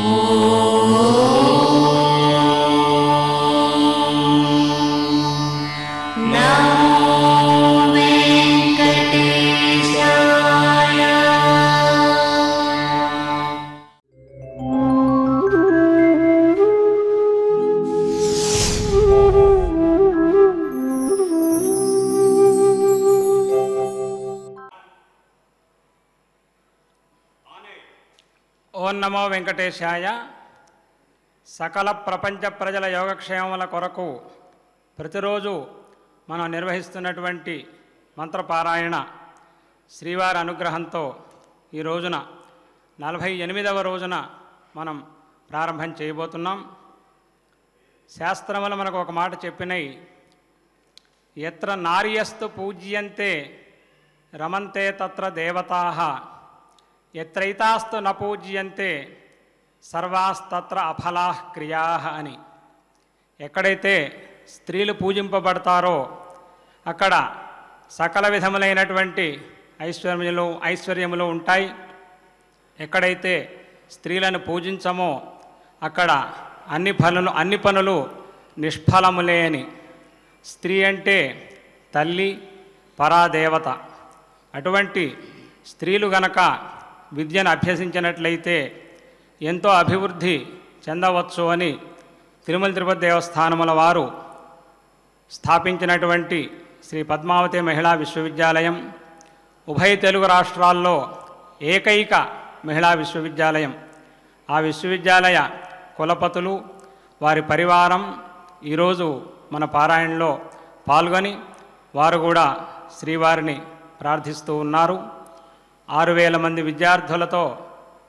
Oh. వెంకటేశాయ సకల ప్రపంచ ప్రజల యోగక్షేమముల కొరకు ప్రతిరోజు మనం నిర్వహిస్తున్నటువంటి మంత్రపారాయణ శ్రీవారి అనుగ్రహంతో ఈ రోజున నలభై ఎనిమిదవ రోజున మనం ప్రారంభం చేయబోతున్నాం. శాస్త్రములు మనకు ఒక మాట చెప్పినాయి ఎత్ర నార్యస్తు పూజ్యంతే రమంతే తత్ర దేవతా ఎత్రైతాస్తు న పూజ్యంతే సర్వాస్తత్ర అఫలా క్రియా అని. ఎక్కడైతే స్త్రీలు పూజింపబడతారో అక్కడ సకల విధములైనటువంటి ఐశ్వర్యములు ఐశ్వర్యములు ఉంటాయి. ఎక్కడైతే స్త్రీలను పూజించమో అక్కడ అన్ని పనులు అన్ని పనులు నిష్ఫలములే అని. స్త్రీ అంటే తల్లి పరాదేవత. అటువంటి స్త్రీలు గనక విద్యను అభ్యసించినట్లయితే ఎంతో అభివృద్ధి చెందవచ్చు అని తిరుమల తిరుపతి దేవస్థానముల వారు స్థాపించినటువంటి శ్రీ పద్మావతి మహిళా విశ్వవిద్యాలయం ఉభయ తెలుగు రాష్ట్రాల్లో ఏకైక మహిళా విశ్వవిద్యాలయం. ఆ విశ్వవిద్యాలయ కులపతులు వారి పరివారం ఈరోజు మన పారాయణలో పాల్గొని వారు కూడా శ్రీవారిని ప్రార్థిస్తూ ఉన్నారు. ఆరు వేల మంది విద్యార్థులతో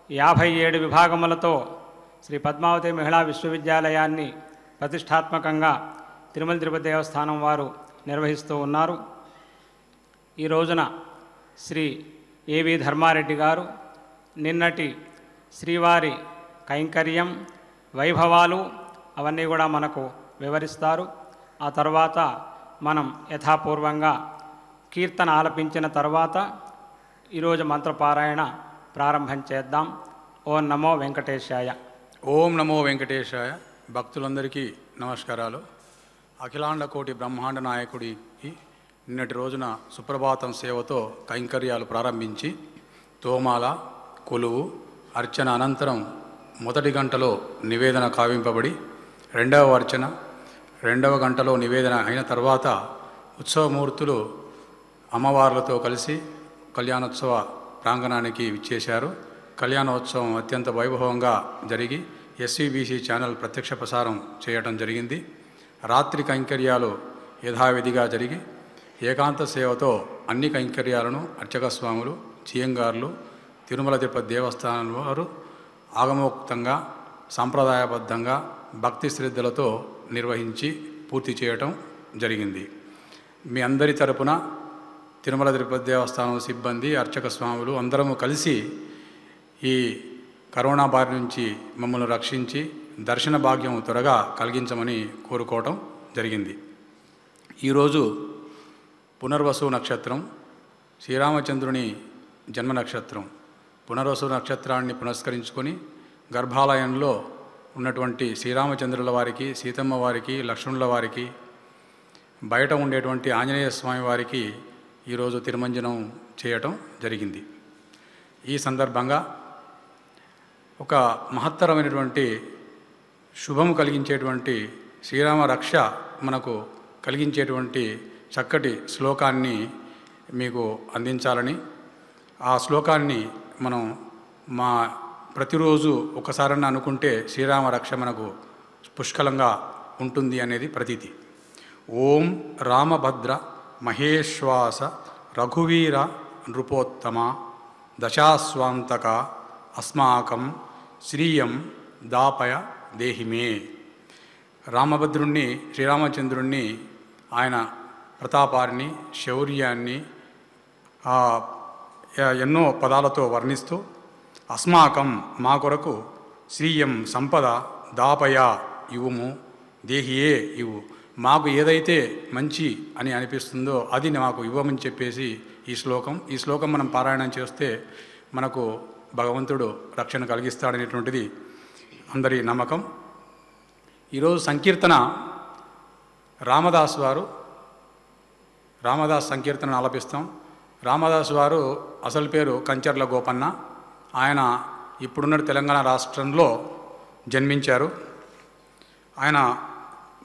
యాభై ఏడు విభాగములతో శ్రీ పద్మావతి మహిళా విశ్వవిద్యాలయాన్ని ప్రతిష్టాత్మకంగా తిరుమల తిరుపతి దేవస్థానం వారు నిర్వహిస్తూ ఉన్నారు. ఈ రోజున శ్రీ ఏవి ధర్మారెడ్డి గారు నిన్నటి శ్రీవారి కైంకర్యం వైభవాలు అవన్నీ కూడా మనకు వివరిస్తారు. ఆ తర్వాత మనం యథాపూర్వంగా కీర్తన ఆలపించిన తర్వాత ఈరోజు మంత్రపారాయణ ప్రారంభం చేద్దాం. ఓం నమో వెంకటేశాయ. ఓం నమో వెంకటేశాయ. భక్తులందరికీ నమస్కారాలు. అఖిలాండ కోటి బ్రహ్మాండ నాయకుడికి నిన్నటి రోజున సుప్రభాతం సేవతో కైంకర్యాలు ప్రారంభించి తోమాల కొలువు అర్చన అనంతరం మొదటి గంటలో నివేదన కావింపబడి రెండవ అర్చన రెండవ గంటలో నివేదన అయిన తర్వాత ఉత్సవమూర్తులు అమ్మవార్లతో కలిసి కళ్యాణోత్సవ ప్రాంగణానికి విచ్చేశారు. కళ్యాణోత్సవం అత్యంత వైభవంగా జరిగి ఎస్వీబీసీ ఛానల్ ప్రత్యక్ష ప్రసారం చేయటం జరిగింది. రాత్రి కైంకర్యాలు యథావిధిగా జరిగి ఏకాంత సేవతో అన్ని కైంకర్యాలను అర్చక స్వాములు చియంగారులు తిరుమల తిరుపతి దేవస్థానం వారు ఆగమోక్తంగా సాంప్రదాయబద్ధంగా భక్తి శ్రద్ధలతో నిర్వహించి పూర్తి చేయటం జరిగింది. మీ అందరి తరపున తిరుమల తిరుపతి దేవస్థానం సిబ్బంది అర్చక స్వాములు అందరము కలిసి ఈ కరోనా బారి నుంచి మమ్మల్ని రక్షించి దర్శన భాగ్యం త్వరగా కలిగించమని కోరుకోవటం జరిగింది. ఈరోజు పునర్వసు నక్షత్రం శ్రీరామచంద్రుని జన్మ నక్షత్రం. పునర్వసు నక్షత్రాన్ని పునస్కరించుకొని గర్భాలయంలో ఉన్నటువంటి శ్రీరామచంద్రుల వారికి సీతమ్మ వారికి లక్ష్మణుల వారికి బయట ఉండేటువంటి ఆంజనేయ స్వామి వారికి ఈరోజు తిరుమంజనం చేయటం జరిగింది. ఈ సందర్భంగా ఒక మహత్తరమైనటువంటి శుభం కలిగించేటువంటి శ్రీరామ రక్ష మనకు కలిగించేటువంటి చక్కటి శ్లోకాన్ని మీకు అందించాలని ఆ శ్లోకాన్ని మనం మా ప్రతిరోజు ఒకసారన్నా అనుకుంటే శ్రీరామ రక్ష మనకు పుష్కలంగా ఉంటుంది అనేది ప్రతీతి. ఓం రామభద్ర మహేశ్వాస రఘువీర నృపోత్తమ దశాస్వాంతక అస్మాకం శ్రీయం దాపయ దేహిమే రామభద్రుణ్ణి శ్రీరామచంద్రుణ్ణి ఆయన ప్రతాపాన్ని శౌర్యాన్ని ఎన్నో పదాలతో వర్ణిస్తూ అస్మాకం మా కొరకు శ్రీయం సంపద దాపయ ఇవుము దేహియే ఇవు. మాకు ఏదైతే మంచి అని అనిపిస్తుందో అది మాకు ఇవ్వమని చెప్పేసి ఈ శ్లోకం. ఈ శ్లోకం మనం పారాయణం చేస్తే మనకు భగవంతుడు రక్షణ కలిగిస్తాడనేటువంటిది అందరి నమ్మకం. ఈరోజు సంకీర్తన రామదాస్ వారు రామదాస్ సంకీర్తనను ఆలపిస్తాం. రామదాస్ వారు అసలు పేరు కంచర్ల గోపన్న. ఆయన ఇప్పుడున్న తెలంగాణ రాష్ట్రంలో జన్మించారు. ఆయన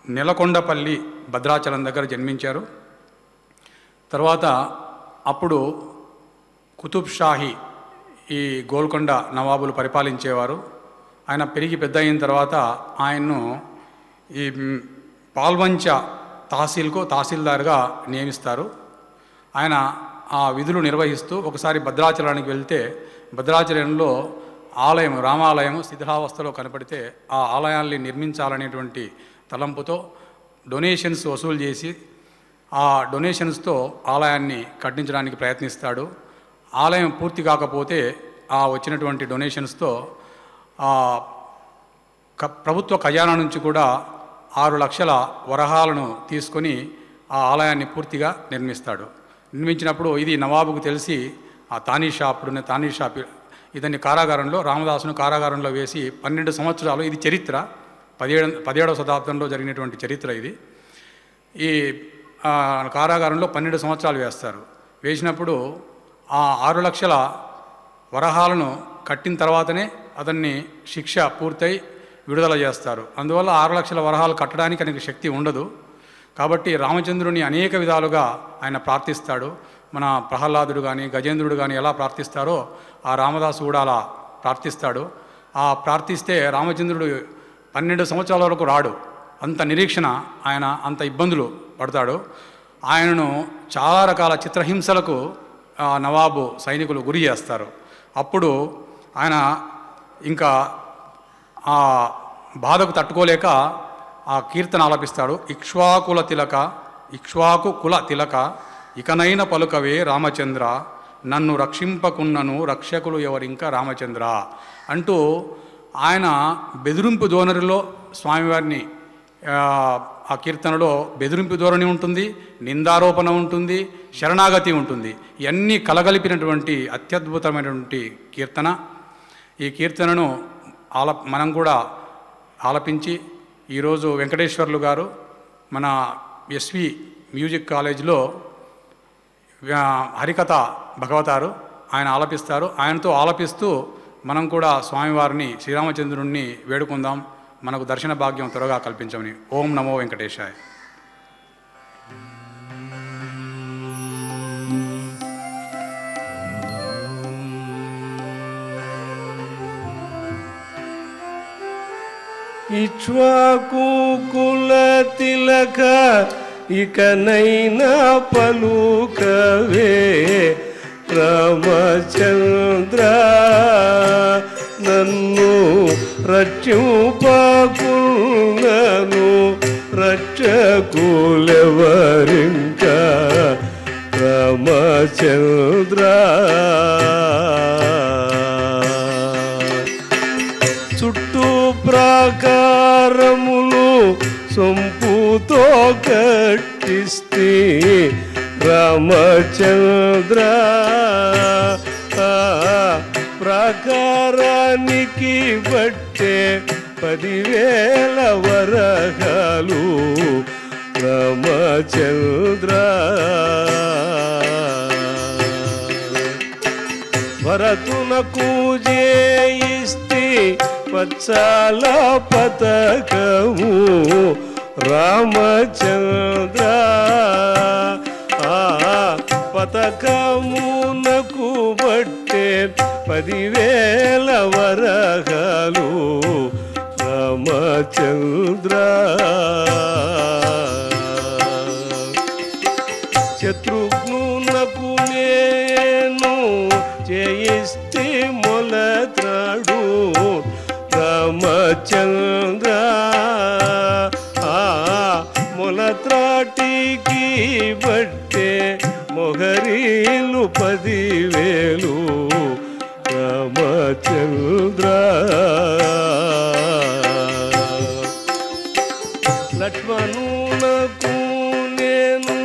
నెలకొండపల్లి భద్రాచలం దగ్గర జన్మించారు. తర్వాత అప్పుడు కుతుబ్ షాహీ ఈ గోల్కొండ నవాబులు పరిపాలించేవారు. ఆయన పెరిగి పెద్ద అయిన తర్వాత ఆయన్ను ఈ పాల్వంచ తహసీల్కు తహసీల్దార్గా నియమిస్తారు. ఆయన ఆ విధులు నిర్వహిస్తూ ఒకసారి భద్రాచలానికి వెళ్తే భద్రాచలంలో ఆలయం రామాలయం శిథిలావస్థలో కనపడితే ఆ ఆలయాల్ని నిర్మించాలనేటువంటి తలంపుతో డొనేషన్స్ వసూలు చేసి ఆ డొనేషన్స్తో ఆలయాన్ని కట్టించడానికి ప్రయత్నిస్తాడు. ఆలయం పూర్తి కాకపోతే ఆ వచ్చినటువంటి డొనేషన్స్తో ఆ క ప్రభుత్వ ఖజానా నుంచి కూడా ఆరు లక్షల వరహాలను తీసుకొని ఆ ఆలయాన్ని పూర్తిగా నిర్మిస్తాడు. నిర్మించినప్పుడు ఇది నవాబుకు తెలిసి ఆ తానీషా అప్పుడున్న తానీషా ఇతన్ని కారాగారంలో రామదాసును కారాగారంలో వేసి పన్నెండు సంవత్సరాలు ఇది చరిత్ర. పదిహేడు పదిహేడవ శతాబ్దంలో జరిగినటువంటి చరిత్ర ఇది. ఈ కారాగారంలో పన్నెండు సంవత్సరాలు వేస్తారు. వేసినప్పుడు ఆ ఆరు లక్షల వరహాలను కట్టిన తర్వాతనే అతన్ని శిక్ష పూర్తయి విడుదల చేస్తారు. అందువల్ల ఆరు లక్షల వరహాలు కట్టడానికి ఆయనకు శక్తి ఉండదు. కాబట్టి రామచంద్రుని అనేక విధాలుగా ఆయన ప్రార్థిస్తాడు. మన ప్రహ్లాదుడు కానీ గజేంద్రుడు కానీ ఎలా ప్రార్థిస్తారో ఆ రామదాసు కూడా అలా ప్రార్థిస్తాడు. ఆ ప్రార్థిస్తే రామచంద్రుడు పన్నెండు సంవత్సరాల వరకు రాడు. అంత నిరీక్షణ ఆయన అంత ఇబ్బందులు పడతాడు. ఆయనను చాలా రకాల చిత్రహింసలకు నవాబు సైనికులు గురి చేస్తారు. అప్పుడు ఆయన ఇంకా ఆ బాధకు తట్టుకోలేక ఆ కీర్తన ఆలపిస్తాడు. ఇక్ష్వాకుల తిలక ఇక్ష్వాకు కుల తిలక ఇకనైన పలుకవే రామచంద్ర నన్ను రక్షింపకున్నను రక్షకులు ఎవరింకా రామచంద్ర అంటూ ఆయన బెదిరింపు ధోరణిలో స్వామివారిని ఆ, కీర్తనలో బెదిరింపు ధోరణి ఉంటుంది నిందారోపణ ఉంటుంది శరణాగతి ఉంటుంది. ఇవన్నీ కలగలిపినటువంటి అత్యద్భుతమైనటువంటి కీర్తన. ఈ కీర్తనను ఆల మనం కూడా ఆలపించి ఈరోజు వెంకటేశ్వర్లు గారు మన ఎస్వి మ్యూజిక్ కాలేజీలో హరికథ భగవతారు ఆయన ఆలపిస్తారు. ఆయనతో ఆలపిస్తూ మనం కూడా స్వామివారిని శ్రీరామచంద్రుణ్ణి వేడుకుందాం. మనకు దర్శన భాగ్యం త్వరగా కల్పించమని ఓం నమో వెంకటేశాయ. ఇక్ష్వాకుల కుల తిలక ఇకనైనా పలుకవే రామచంద్ర నన్ను రక్షింపకులను రక్షకులెవరింకా? రామచంద్ర. చుట్టూ ప్రాకారములు సొంపుతో కట్టిస్తే రామచంద్ర. ప్రాకారానికి బట్టే పదివేల వరగాలు రామచంద్ర. భరతునకు జయిస్తే పచ్చాల పతకము రామచంద్ర. పతకమునకు బట్టే పదివేల వరగాలు రామచంద్ర. శత్రుఘ్నునకు నేను చేయిస్తే మొలత్రాడు రామచంద్ర. ఆ మొలత్రాటికి బట్టే మొగరీలు పదివేలు రామచంద్ర. లక్ష్మణునకు నేను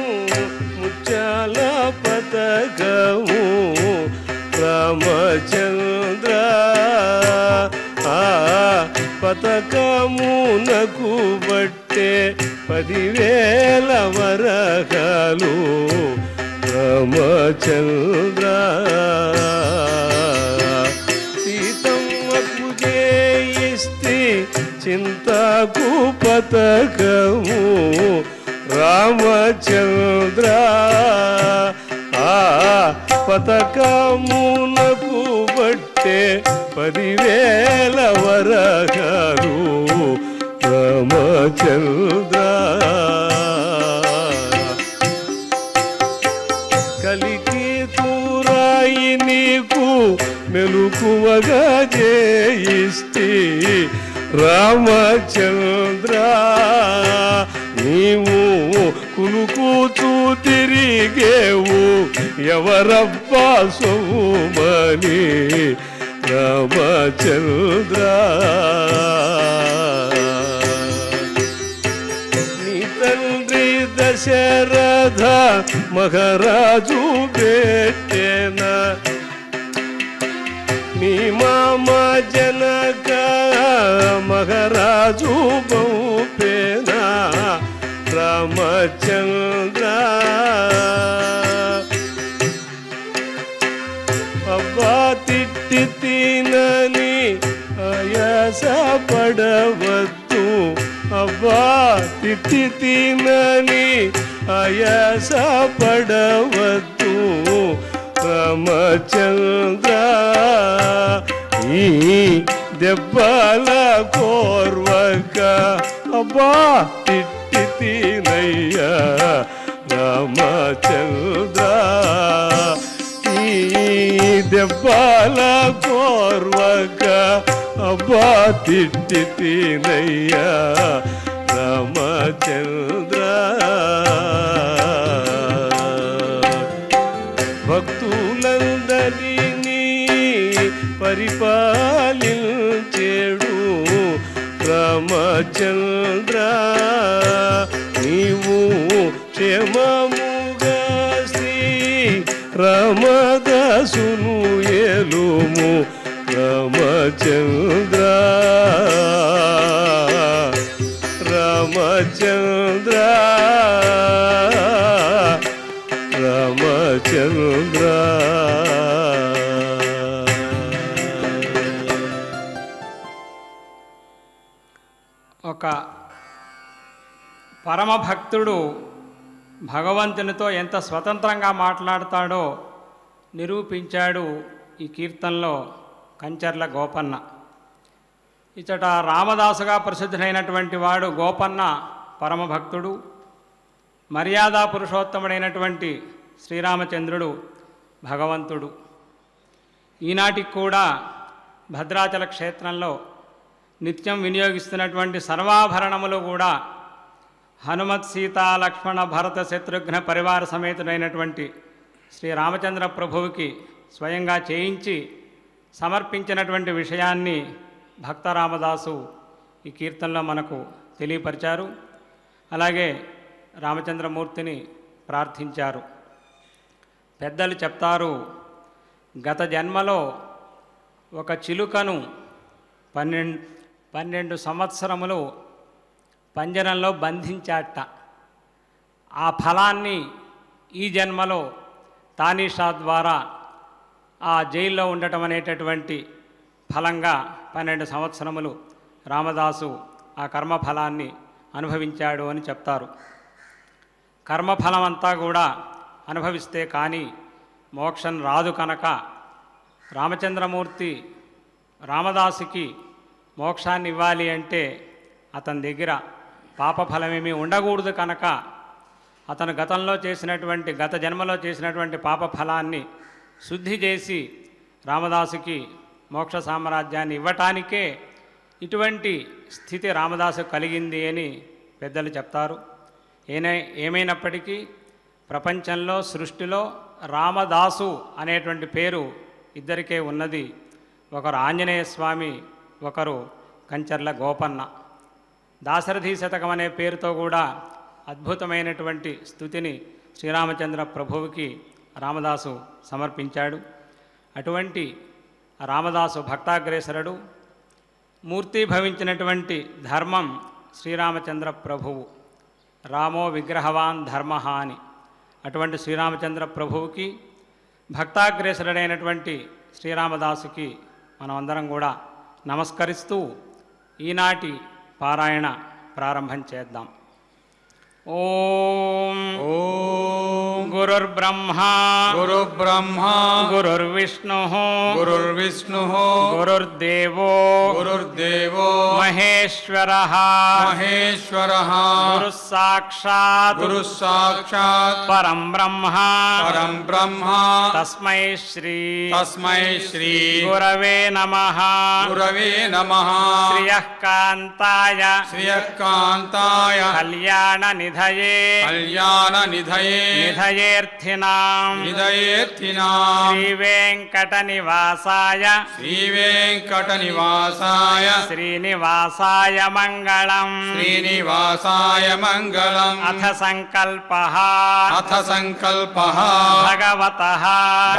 ముచ్చాల పతకము. రామచంద్ర ఆ పతకమునకు బట్టే పదివేల వరగాలు. రామచంద్ర. చింతకు పతకము రామచంద్ర ఆ పతకమునకు బట్టే పదివేల వరగారు రామచంద్ర కలికి తూరాయి నీకు మెలుకువగా రామచంద్ర నీవు కులుకూతూ తిరిగేవు ఎవరబ్బా సోమని రామచంద్ర. నీ తండ్రి దశరథ మహారాజు పెట్టేన నీ మామ జనక मगराजू बहुपेना रामचंद्रा. अब्बा तिट्टितीननी अयस पडवत्तू. अब्बा तिट्टितीननी अयस पडवत्तू. रामचंद्रा ही దెబ్బల కోర్వక అబ్బా తిట్టి తినయ్యా రామచంద్ర ఈ దెబ్బల కోర్వక అబ్బా తిట్టి తినయ్యా రామచంద్ర రామచంద్ర నీవు క్షేమముగా శ్రీ రమదసును ఏలుము రమచంద్ర. రామచంద్ర. ఒక పరమభక్తుడు భగవంతునితో ఎంత స్వతంత్రంగా మాట్లాడతాడో నిరూపించాడు ఈ కీర్తనలో కంచర్ల గోపన్న. ఇచ్చట రామదాసుగా ప్రసిద్ధుడైనటువంటి వాడు గోపన్న పరమభక్తుడు మర్యాదా పురుషోత్తముడైనటువంటి శ్రీరామచంద్రుడు భగవంతుడు. ఈనాటికి కూడా భద్రాచల క్షేత్రంలో నిత్యం వినియోగిస్తున్నటువంటి సర్వాభరణములు కూడా హనుమత్ సీతా లక్ష్మణ భరత శత్రుఘ్న పరివార సమేతుడైనటువంటి శ్రీ రామచంద్ర ప్రభువుకి స్వయంగా చేయించి సమర్పించినటువంటి విషయాన్ని భక్త రామదాసు ఈ కీర్తనలో మనకు తెలియపరిచారు. అలాగే రామచంద్రమూర్తిని ప్రార్థించారు. పెద్దలు చెప్తారు గత జన్మలో ఒక చిలుకను పన్నెండు పన్నెండు సంవత్సరములు పంజరంలో బంధించాట. ఆ ఫలాన్ని ఈ జన్మలో తానీషా ద్వారా ఆ జైల్లో ఉండటం అనేటటువంటి ఫలంగా పన్నెండు సంవత్సరములు రామదాసు ఆ కర్మఫలాన్ని అనుభవించాడు అని చెప్తారు. కర్మఫలం అంతా కూడా అనుభవిస్తే కానీ మోక్షం రాదు కనుక రామచంద్రమూర్తి రామదాసుకి మోక్షాన్ని ఇవ్వాలి అంటే అతని దగ్గర పాపఫలమేమీ ఉండకూడదు కనుక అతను గతంలో చేసినటువంటి గత జన్మలో చేసినటువంటి పాప ఫలాన్ని శుద్ధి చేసి రామదాసుకి మోక్ష సామ్రాజ్యాన్ని ఇవ్వటానికే ఇటువంటి స్థితి రామదాసు కలిగింది అని పెద్దలు చెప్తారు. ఏనై ఏమైనప్పటికీ ప్రపంచంలో సృష్టిలో రామదాసు అనేటువంటి పేరు ఇద్దరికే ఉన్నది. ఒకరు ఆంజనేయ స్వామి ఒకరు కంచర్ల గోపన్న. దాశరథి శతకం అనే పేరుతో కూడా అద్భుతమైనటువంటి స్థుతిని శ్రీరామచంద్ర ప్రభువుకి రామదాసు సమర్పించాడు. అటువంటి రామదాసు భక్తాగ్రేసరుడు మూర్తిభవించినటువంటి ధర్మం శ్రీరామచంద్ర ప్రభువు. రామో విగ్రహవాన్ ధర్మ అని అటువంటి శ్రీరామచంద్ర ప్రభువుకి భక్తాగ్రేసరుడైనటువంటి శ్రీరామదాసుకి మనమందరం కూడా నమస్కరిస్తూ ఈనాటి పారాయణ ప్రారంభం చేద్దాం. ఓ गुरुर्ब्रह्मा। गुरुर्ब्रह्मा। गुरुर्विष्णुः। गुरुर्विष्णुः। गुरुर्देवो। गुरुर्देवो। महेश्वरः। महेश्वरः। गुरुस्साक्षात्। गुरुस्साक्षात्। परं ब्रह्मा। परं ब्रह्मा। तस्मै श्री। तस्मै श्री। गुरवे नमः। गुरवे नमः। श्रियः कान्ताय। श्रियः कान्ताय। कल्याणनिधये। कल्याणनिधये। निधये र्थिनाम् हृदयेर्थिनाम् श्रीवेङ्कटनिवासाय श्रीवेङ्कटनिवासाय श्रीनिवासाय मङ्गलम् श्रीनिवासाय मङ्गलम् अथ सङ्कल्पः अथ सङ्कल्पः भगवतः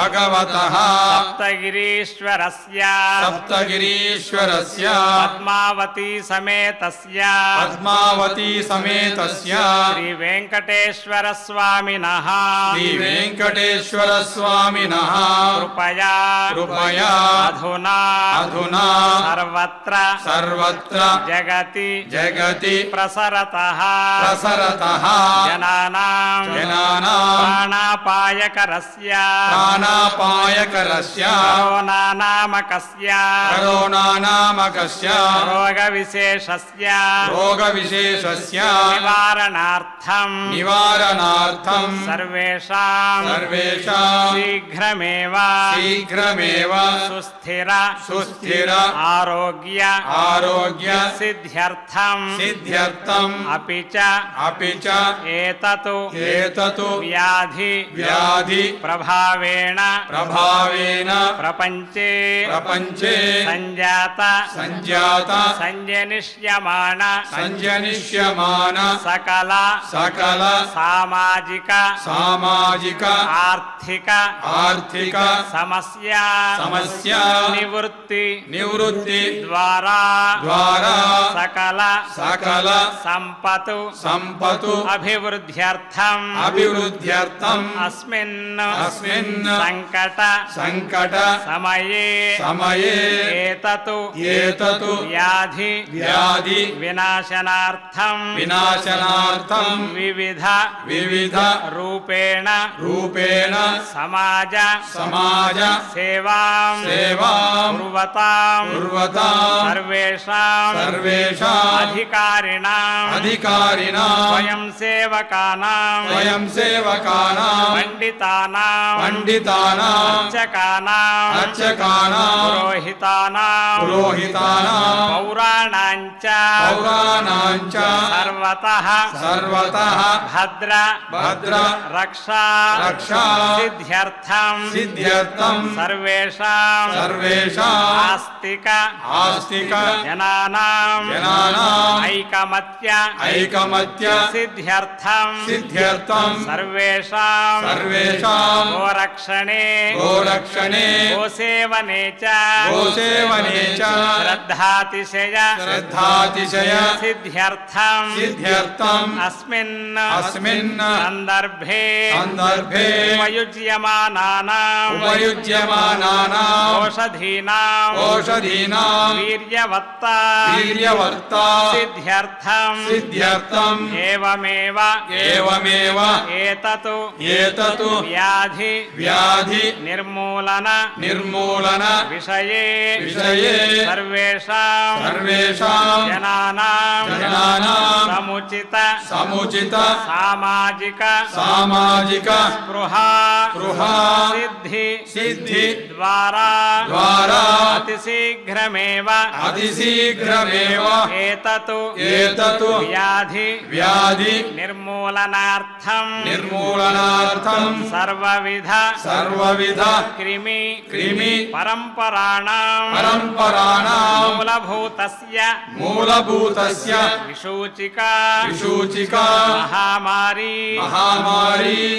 भगवतः सप्तगिरीश्वरस्य सप्तगिरीश्वरस्य पद्मावती समेतस्य पद्मावती समेतस्य श्रीवेङ्कटेश्वरस्वामिनः श्री वेंकटेश्वर स्वामी कृपया कृपया अधुना अधुना सर्वत्र सर्वत्र जगति जगति प्रसरतः। प्रसरतः। जनानां जनानां प्राणापायकरस्य। प्राणापायकरस्य। करोनानामकस्य। करोनानामकस्य। रोगविशेषस्य। रोगविशेषस्य। निवारणार्थं निवारणार्थं सर्वे शीघ्रमेवा शीघ्रमेवा सुस्थिरा सुस्थिरा आरोग्य आरोग्य सिद्ध्यर्थम् सिद्ध्यर्थम अपि च अपि च व्याधि व्याधि प्रभावेण प्रभावेन प्रपंचे प्रपंचे सञ्जात सञ्जात सञ्जनिष्यमाण सञ्जनिष्यमान सकला सकला सामाजिका सामाजिक आर्थिक आर्थिक समस्या समस्या निवृत्ति निवृत्ति द्वारा द्वारा सकल सकल संपत संपत अभिवृद्ध्यर्थम अभिवृद्ध्यर्थम अस्मिन् अस्मिन् संकट संकट समये समये एततु एततु व्याधि व्याधि विनाशनार्थम विनाशनार्थम विविध विविध रूपे रूपेण रूपेण समाज समाज सेवाम सेवाम कुर्वताम कुर्वताम सर्वेषाम सर्वेषाम अधिकारिणाम अधिकारिणाम स्वयं सेवकानाम स्वयं सेवकानाम पंडितानाम पंडितानाम अर्चकानाम अर्चकानाम पुरोहितानाम पुरोहितानाम पौराणां च पौराणां च सर्वतः सर्वतः भद्र भद्र रक्ष रक्षा रक्षा सिद्ध्यर्थम सिद्ध्यर्थम सर्वेषाम सर्वेषाम आस्तिक आस्तिक जनानाम जनानाम ऐकमत्य ऐकमत्य सिद्ध्यर्थम सिद्ध्यर्थम सर्वेषाम सर्वेषाम गोरक्षणे गोरक्षणे गोसेवने च गोसेवने च श्रद्धातिशय श्रद्धातिशय सिद्ध्यर्थम सिद्ध्यर्थम अस्मिन् अस्मिन् संदर्भे सन्दर्भे उपयुज्यमानानाम् उपयुज्यमानानाम् ओषधीनाम् ओषधीनाम् वीर्यवत्ता वीर्यवत्ता सिद्ध्यर्थम् सिद्ध्यर्थम् एवमेव एवमेव एतत् एतत् व्याधि व्याधि निर्मूलन निर्मूलन विषये विषये सर्वेषाम् सर्वेषाम् जनानाम् जनानाम् समुचित समुचित सामाजिक सामाजिक सामाजिका। स्पृहा। स्पृहा। सिद्धि। सिद्धि। द्वारा। द्वारा। अतिशीघ्रमेव। अतिशीघ्रमेव। एतत्तु एतत्तु व्याधि। व्याधि। निर्मूलनार्थं निर्मूलनार्थं सर्वविधा। सर्वविधा। कृमि। कृमि। परम्पराणां परम्पराणां मूलभूतस्य। मूलभूतस्य। विशूचिका। विशूचिका। महामारी। महामारी।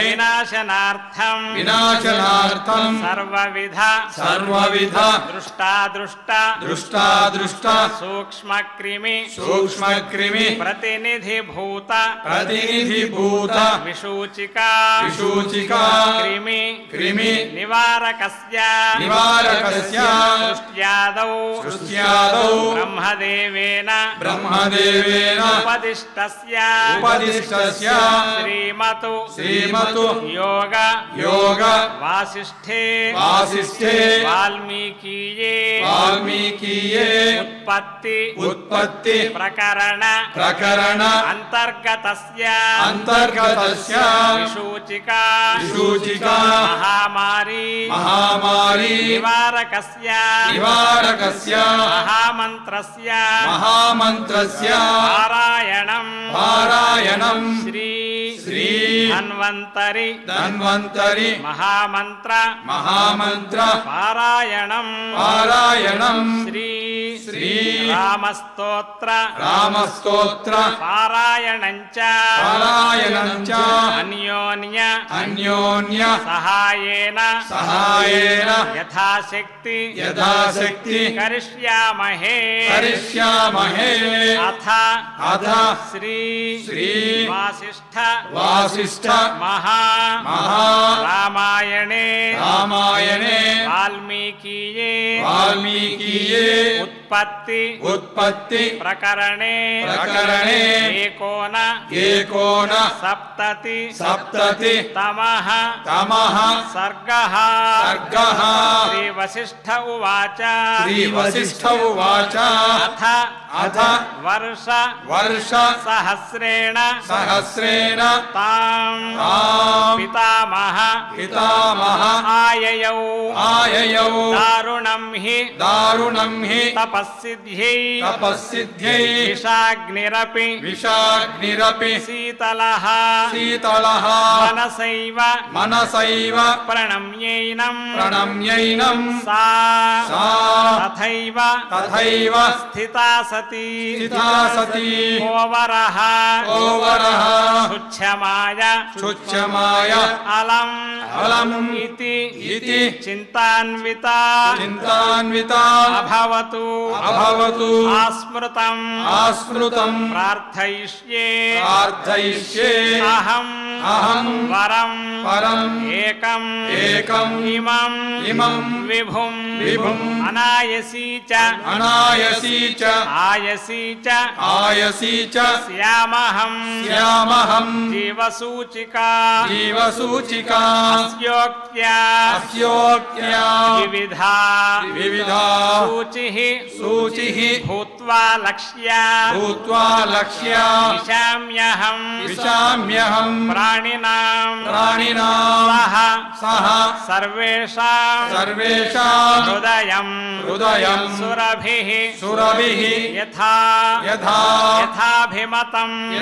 विनाशनार्थम विनाशनार्थम सर्वविध सर्वविध दृष्टा दृष्टा दृष्टा दृष्टा सूक्ष्म कृमि प्रतिनिधि भूत प्रतिनिधि भूत विसूचिका विसूचिका कृमि कृमि निवारकस्य निवारकस्य सृष्ट्यादौ सृष्ट्यादौ ब्रह्मदेवेन ब्रह्मदेवेन उपदिष्टस्य उपदिष्टस्य श्रीमतु श्रीमतु योग योग वासिष्ठे वासिष्ठे वाल्मीकिये उत्पत्ति उत्पत्ति प्रकरण प्रकरण अंतर्गत अंतर्गत सूचिका सूचिका महामारी महामारी निवारकस्य निवारकस्य महामन्त्रस्य महामन्त्रस्य पारायणम् पारायणम् श्री श्री धन्वंतरी धन्वंतरी महामंत्र महामंत्र पारायण पारायण श्री श्री रामस्तोत्र रामस्तोत्र पारायण पारायण अन्योन्य अन्योन्य सहायेन सहायेन यथाशक्ति यथाशक्ति करिष्यामहे करिष्यामहे। अथ अथ श्री श्री वास वासिष्ठ वासिष्ठ महा महा रामायणे रामायणे वाल्मीकिये वाल्मीकिये उत्पत्ति उत्पत्ति प्रकरणे प्रकरणे एकोन एकोन सप्तति सप्तति तमः तमः सर्गः सर्गः श्री वशिष्ठ उवाच श्री वशिष्ठ उवाच अथ अथ वर्ष वर्ष सहस्रेण सहस्र सहस्रेण। ताम् पितामह। पितामह। आययौ। आययौ। दारुणं हि। दारुणं हि। तपःसिद्ध्यै तपःसिद्ध्यै विषाग्निरपि। विषाग्निरपि। शीतलः। शीतलः। मनसैव। मनसैव। प्रणम्यैनम्। प्रणम्यैनम्। सा। तथैव। तथैव। स्थिता सती। स्थिता सती। ओवरः ओवरः शुच्छमाय। शुच्छमाय। अलम। अलम। इति। इति। चिंतान्विता चिंतान्विता अभवतु। अभवतु। आस्मृतम। आस्मृतम। प्रार्थयिष्ये। प्रार्थयिष्ये। अहम्। अहम। वरम परम। एकम। एकम। इमम। इमम। विभुम। विभुम। अनायसी च। अनायसी च। आयसी च। आयसी च। श्यामहम। श्याम नमहम जीवसूचिका। जीवसूचिका। अस्योक्त्या। अस्योक्त्या। विविधा। विविधा। सूचिः। सूचिः। भूत्वा लक्ष्या। भूत्वा लक्ष्या। विशाम्यहम्। विशाम्यहम्। प्राणिनाम्। प्राणिनाम्। सह सह सर्वेषाम्। सर्वेषाम्। हृदयम्। हृदयम्। सुरभिः। यथा। यथा। यथाभिमतम्।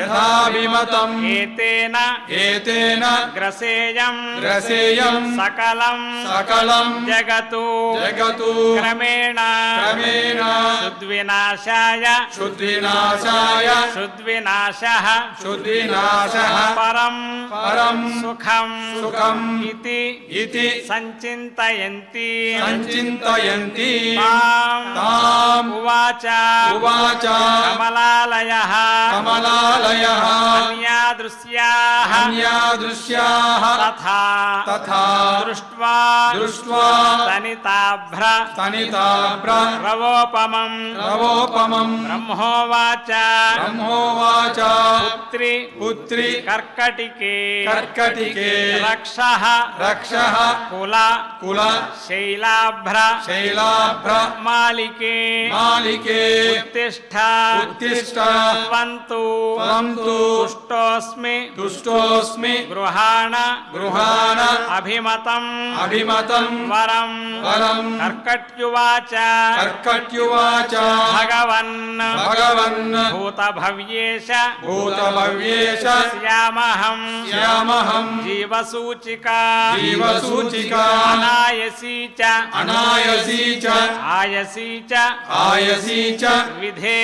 तम् एतेन एतेन ग्रसेयम्। ग्रसेयम्। सकलम्। सकलम्। जगतु। जगतु। क्रमेण। क्रमेण। शुद्विनाशाय। शुद्विनाशाय। शुद्विनाशः। शुद्विनाशः। परम्। परम्। सुखम्। सुखम्। इति। इति। ताम्। उवाच। उवाच। कमलालयः। कमलालयः। तथा तथा ब्रह्मोवाच। ब्रह्मोवाच। पुत्री। कर्कटिके। कर्कटिके। रक्षः। रक्षः। कुला। कुला। शैलाभ्र। शैलाभ्र। मालिके। मालिके। उत्तिष्ठ। उत्तिष्ठ। वन्तु। वन्तु। दुष्टोऽस्मि दुष्टोऽस्मि गृहाण। गृहाण। अभिमतम् अभिमतम् वरम् वरम् कर्कट्युवाच। कर्कट्युवाच। भगवन्। भगवन्। भूतभव्येश। भूतभव्येश। श्यामहम्। श्यामहम्। जीवसूचिका। जीवसूचिका। अनायसी च। अनायसी च। आयसी च। आयसी च। विधे।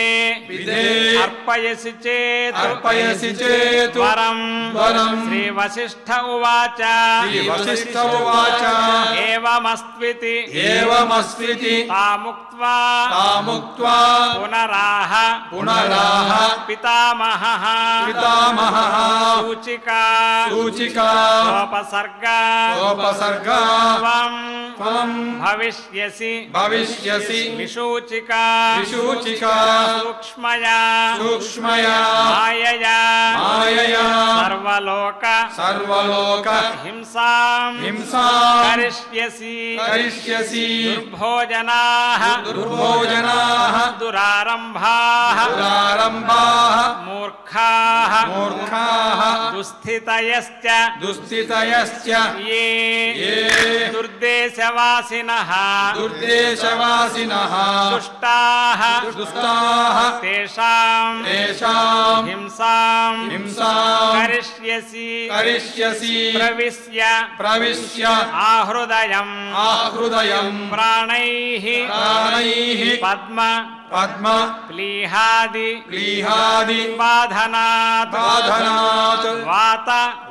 विधे। अर्पयसि चेत्। अर्पयसि चेत्। वरं वरं। श्रीवसिष्ठ उवाच। श्रीवसिष्ठ उवाच। एवमस्त्विति एवमस्विति। तामुक्त्वा तामुक्त्वा पुनराह। पुनराह। पितामहः। पितामहः। सूचिका। सूचिका। सोपसर्ग। सोपसर्गा। त्वं त्वं भविष्यसि। भविष्यसि। विसूचिका विसूचिका सूक्ष्मया। सूक्ष्मया। मायया। मायया सर्वलोक। सर्वलोक। हिंसां हिंसा। करिष्यसि। करिष्यसि। दुर्भोजनाः। दुर्भोजनाः। दुरारम्भाः। दुरारम्भाः। मूर्खाः। मूर्खाः। दुस्थितयश्च। दुस्थितयश्च। ये। ये। दुर्देशवासिनः। दुर्देशवासिनः। दुष्टाः। दुष्टाः। तेषां तेषां हिंसां हिंसां करिष्यसि। करिष्यसि। प्रविश्य। प्रविश्य। आहृदयम्। आहृदयम्। प्राणैः। प्राणैः। पद्म। पद्म प्लीहादि क्लीहादि बाधनात् बाधनात् वात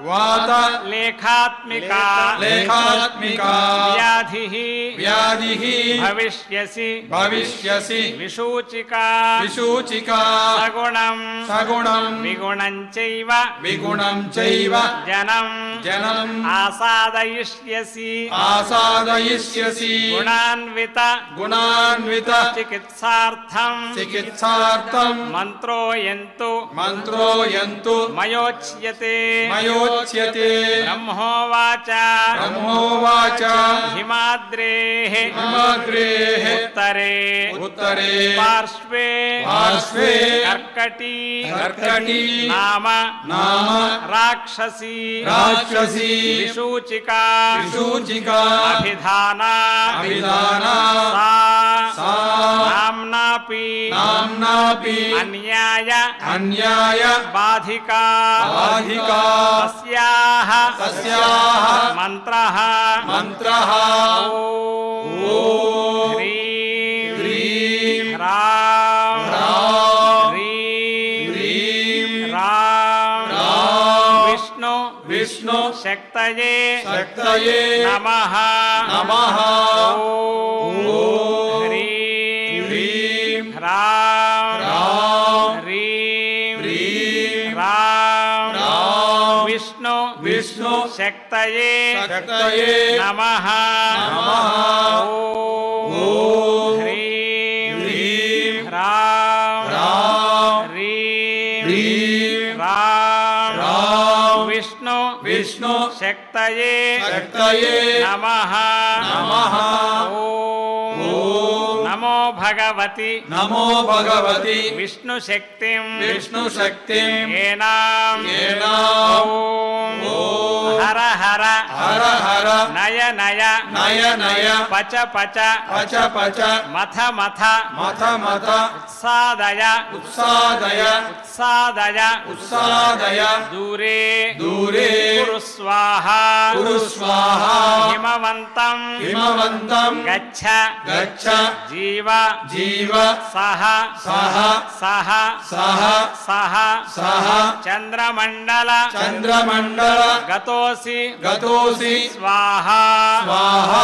वात लेखात्मिका लेखात्मिका व्याधिः व्याधिः भविष्यसि भविष्यसि विसूचिका विसूचिका सगुणम् सगुणम् विगुणम् चैव विगुणम् चैव जनम् जनम् आसादयिष्यसि आसादयिष्यसि गुणान्वित गुणान्वित चिकित्सार्थम् चिकित्सार्थम् मन्त्रोऽयन्तु मन्त्रो यन्तु। मयोच्यते। मयोच्यते। ब्रह्मोवाच ब्रह्मोवाच हिमाद्रेः। हिमाग्रेः उत्तरे। उत्तरे। पार्श्वे। पार्श्वे। कर्कटी। कर्कटी। नाम। नाम। राक्षसी। राक्षसी। विसूचिका विसूचिका अभिधाना। अभिधाना। सा। सा। नाम्नापि। नाम्नापि। अन्याय। अन्याय। बाधिका। बाधिका। तस्याः। तस्याः। मन्त्रः। मन्त्रः। ॐ। ह्रीं। ह्रीं। रां रां ह्रीं। ह्रीं। रां रां विष्णु। विष्णु। शक्तये। शक्तये। नमः। नमः। ॐ। शक्तये। शक्तये। नमः। नमः। विष्णु। विष्णु। शक्तये। शक्तये। नमः। नमः। नमो भगवति। नमो भगवति। विष्णुशक्तिं विष्णुशक्तिम्। येनां येनाम्। ॐ। हर हर। हर हर। नय नय। नय नय। पच पच। पच पच। मथ मथ। मथ मथ। उत्सादय। उत्सादय। उत्सादय। उत्सादय। दूरे। दूरे। स्वाहा स्वाहा हिमवन्तं। हिमवन्तम् गच्छ। गच्छ। जीव। जीव सह सह सह सह सह सह। चन्द्रमण्डल चन्द्रमण्डल गतोऽसि गतोऽसि। स्वाहा। स्वाहा।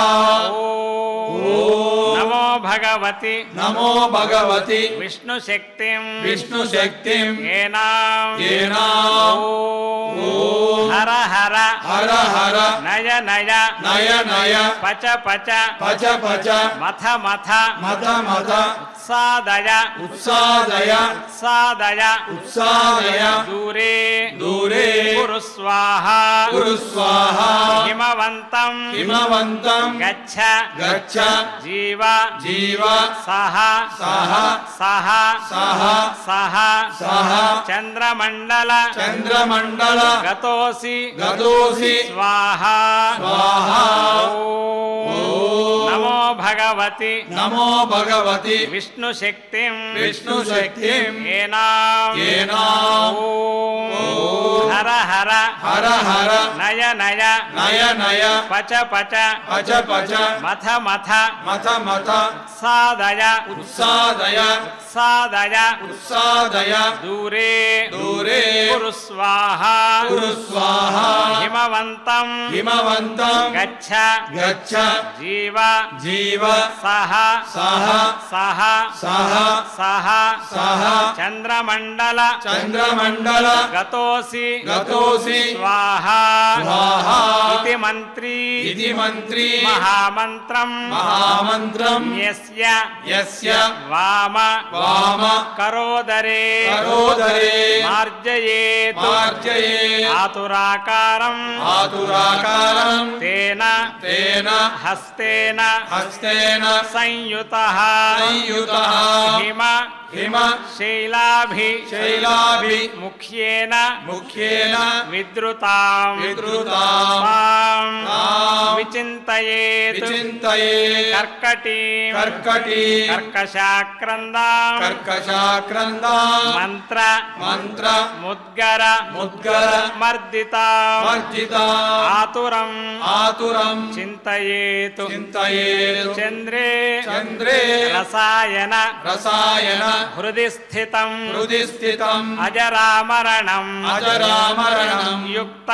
नमो भगवति। नमो भगवति। विष्णुशक्तिं। विष्णुशक्तिम् येनां। येनाम् ॐ हर हर। हर हर। नय नय। नय नय। पच पच। पच पच। मथ मथ। मथ मथ। ಸದಾ उत्सादय। उत्सादय। उत्सादय। उत्सादय। दूरे। दूरे। गुरु स्वाहा गुरुस्वाहा हिमवन्तम् हिमवन्तं। गच्छ। गच्छ। जीव। जीव। सः सः सः सः सः सः चन्द्रमण्डल। चन्द्रमण्डल। गतोऽसि। गतोऽसि। स्वाहा। स्वाहा। नमो भगवति। नमो भगवति। विष्णु विष्णु शक्ति। विष्णु शक्ति। हर हर। हर हर। नय नय। नय नय। पच पच। पच पच। मथ मथ। मथ मथ। साधय उत्सादय। साधय उत्सादय। दूरे। दूरे। कुरु स्वाहा कुरु स्वाहा हिमवंत गच्छ। गच्छ। जीव। जीव। सह। सह। सह सह सह चंद्रमंडल चंद्रमंडल गतोसी गतोसी स्वाहा स्वाहा इति मंत्री इति मंत्री महामंत्रम महामंत्रम यस्य यस्य वाम वाम करोदरे करोदरे मार्जये मार्जयेत् आतुराकारम आतुराकारम् तेना तेन हस्तेना हस्तेन संयुतः संयुता हिम हिम शैलाभि शैलाभि मुख्येन मुख्येन विद्रुताम् विद्रुताम् विचिन्तयेत् विचिन्तयेत् मुद्गर मुद्गर मर्दिता मर्दिताम् आतुरम आतुरम् चिन्तयेत् चिंत चंद्रे चंद्रे रसायन रसायन। रसायन। हृदय स्थित हृदय स्थित अजरामरण अजरामरण युक्त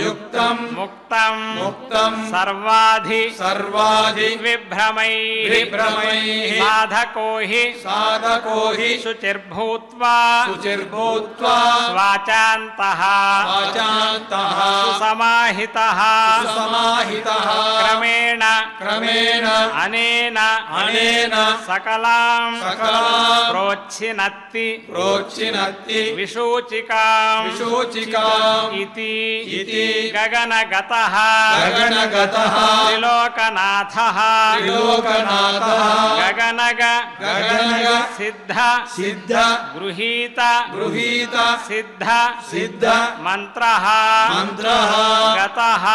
युक्त मुक्त मुक्त सर्वाधि। सर्वाधि। विभ्रम। विभ्रम। साधको हि। साधको हि। शुचिर्भूत शुचिर्भूत वाचान्तः। वाचान्तः। समाहितः समाहितः क्रमेण। क्रमेण। अनेन। अनेन। सकला। सकलां सकलां प्रोच्छिनत्ति। प्रोच्छिनत्ति। विशूचिकां विशूचिकाम्। इति। इति। गगनगतः। गगनगतः। त्रिलोकनाथः। त्रिलोकनाथः। गगनग। गगनग। सिद्धा। सिद्धा। गृहीता। गृहीता। सिद्धा। सिद्धा। मन्त्रः। मन्त्रः। गतः।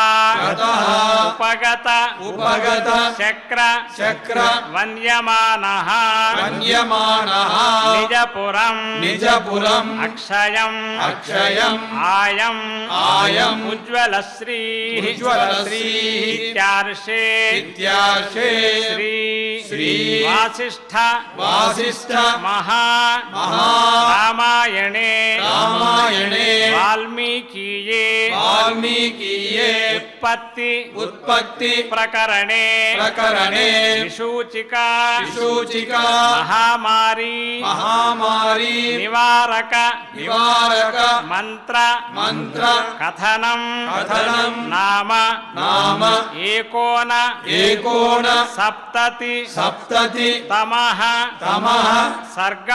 गतः। उपगत। उपगत। चक्र। चक्र। वन्यमानः। मन्यमानः। निजपुरं निजपुरम्। अक्षयम्। अक्षयम्। आयम्। आयम्। उज्ज्वलश्रीः। उज्ज्वलश्रीः। इत्यार्षे। इत्यार्षे। श्री। श्री। वासिष्ठ। वासिष्ठ। महा। महा। रामायणे। रामायणे। वाल्मीकीये। वाल्मीकीये। उत्पत्ति। उत्पत्ति। प्रकरणे। प्रकरणे। विषूचिका विषूचिका మహామారి. మహామారి. నివారక. నివారక. మంత్ర. మంత్ర. కథనం. కథనం. నామ. నామ. ఏకోన. ఏకోన. సప్తతి. సప్తతి. తమః తమః సర్గ.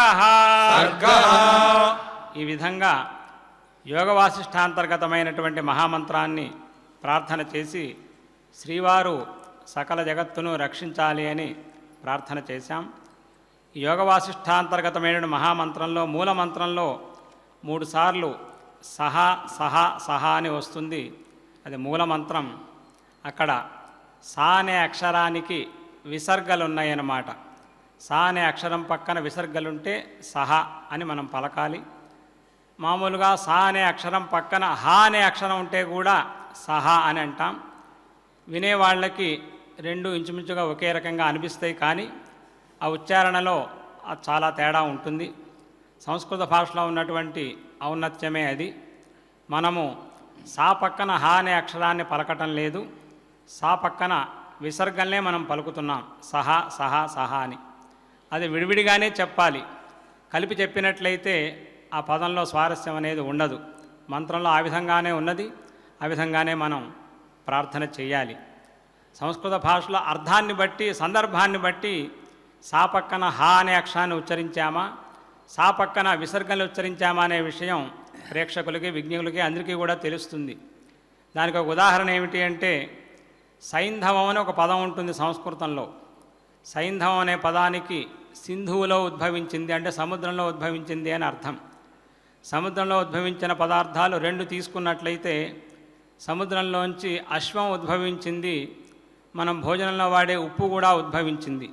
సర్గః. ఈ విధంగా యోగ వాసిష్టాంతర్గతమైనటువంటి మహామంత్రాన్ని ప్రార్థన చేసి శ్రీవారు సకల జగత్తును రక్షించాలి అని ప్రార్థన చేశాం. యోగ వాసిష్ఠాంతర్గతమైన మహామంత్రంలో మూల మంత్రంలో మూడుసార్లు సహా సహా సహా అని వస్తుంది. అది మూల మంత్రం అక్కడ సా అనే అక్షరానికి విసర్గలు ఉన్నాయన్నమాట సా అనే అక్షరం పక్కన విసర్గలుంటే సహ అని మనం పలకాలి. మామూలుగా సా అనే అక్షరం పక్కన హా అనే అక్షరం ఉంటే కూడా సహా అని అంటాం. వినేవాళ్ళకి రెండు ఇంచుమించుగా ఒకే రకంగా అనిపిస్తాయి కానీ ఆ ఉచ్చారణలో చాలా తేడా ఉంటుంది. సంస్కృత భాషలో ఉన్నటువంటి ఔన్నత్యమే అది. మనము సా పక్కన హా అనే అక్షరాన్ని పలకటం లేదు. సా పక్కన విసర్గంలే మనం పలుకుతున్నాం. సహా సహా సహా అని. అది విడివిడిగానే చెప్పాలి. కలిపి చెప్పినట్లయితే ఆ పదంలో స్వారస్యం అనేది ఉండదు. మంత్రంలో ఆ విధంగానే ఉన్నది. ఆ విధంగానే మనం ప్రార్థన చేయాలి. సంస్కృత భాషలో అర్థాన్ని బట్టి సందర్భాన్ని బట్టి సా పక్కన హా అనే అక్షరాన్ని ఉచ్చరించామా? సా పక్కన విసర్గలు ఉచ్చరించామా అనే విషయం ప్రేక్షకులకి విజ్ఞులకి అందరికీ కూడా తెలుస్తుంది. దానికి ఒక ఉదాహరణ ఏమిటి అంటే సైంధవం అనే ఒక పదం ఉంటుంది సంస్కృతంలో. సైంధవం అనే పదానికి సింధువులో ఉద్భవించింది అంటే సముద్రంలో ఉద్భవించింది అని అర్థం. సముద్రంలో ఉద్భవించిన పదార్థాలు రెండు తీసుకున్నట్లయితే సముద్రంలోంచి అశ్వం ఉద్భవించింది మనం భోజనంలో వాడే ఉప్పు కూడా ఉద్భవించింది.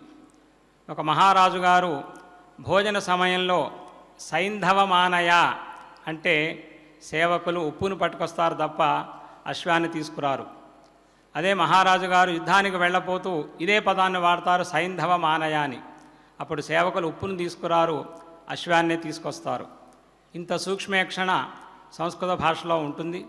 ఒక మహారాజు గారు భోజన సమయంలో సైంధవమానయ అంటే సేవకులు ఉప్పును పట్టుకొస్తారు తప్ప అశ్వాన్ని తీసుకురారు. అదే మహారాజు గారు యుద్ధానికి వెళ్ళపోతూ ఇదే పదాన్ని వాడతారు సైంధవ మానయ అని. అప్పుడు సేవకులు ఉప్పును తీసుకురారు అశ్వాన్ని తీసుకొస్తారు. ఇంత సూక్ష్మేక్షణ సంస్కృత భాషలో ఉంటుంది.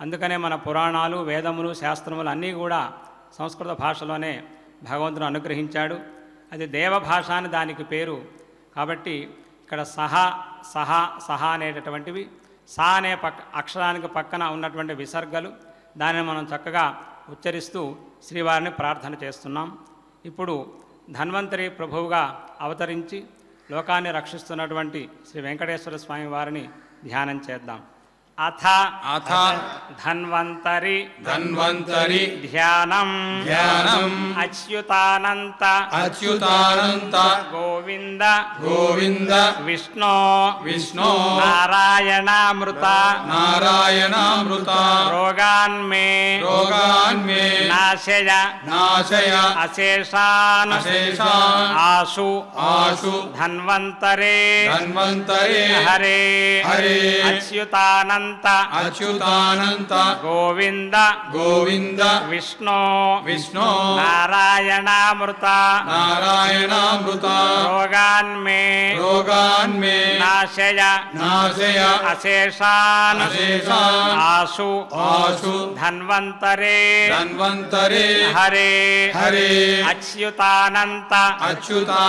అందుకనే మన పురాణాలు వేదములు శాస్త్రములు అన్నీ కూడా సంస్కృత భాషలోనే భగవంతుడు అనుగ్రహించాడు. అది దేవభాష అని దానికి పేరు. కాబట్టి ఇక్కడ సహ సహ సహ అనేటటువంటివి సా అనే పక్క అక్షరానికి పక్కన ఉన్నటువంటి విసర్గలు దానిని మనం చక్కగా ఉచ్చరిస్తూ శ్రీవారిని ప్రార్థన చేస్తున్నాం. ఇప్పుడు ధన్వంతరి ప్రభువుగా అవతరించి లోకాన్ని రక్షిస్తున్నటువంటి శ్రీ వెంకటేశ్వర స్వామి వారిని ధ్యానం చేద్దాం. अथ अथ धन्वन्तरि धन्वन्तरि ध्यानम् ध्यानम् अच्युतानन्त अच्युतानन्त गोविन्द गोविन्द विष्णो विष्णो नारायणामृता नारायणामृता रोगान में नाशय नाशय अशेषान अशेषान आशु आशु धन्वन्तरे धन्वन्तरे हरे हरे अच्युतानं अच्युतानन्त। गोविंद गोविंद गोविन्द। विष्णु। विष्णो। नारायणामृता। नारायणामृता। रोगान्मे। रोगान्मे। नाशय। नाशय। अशेषान्। आशु आशु धन्वंतरे धन्वंतरे हरे। हरे। अच्युतानन्त। अच्युता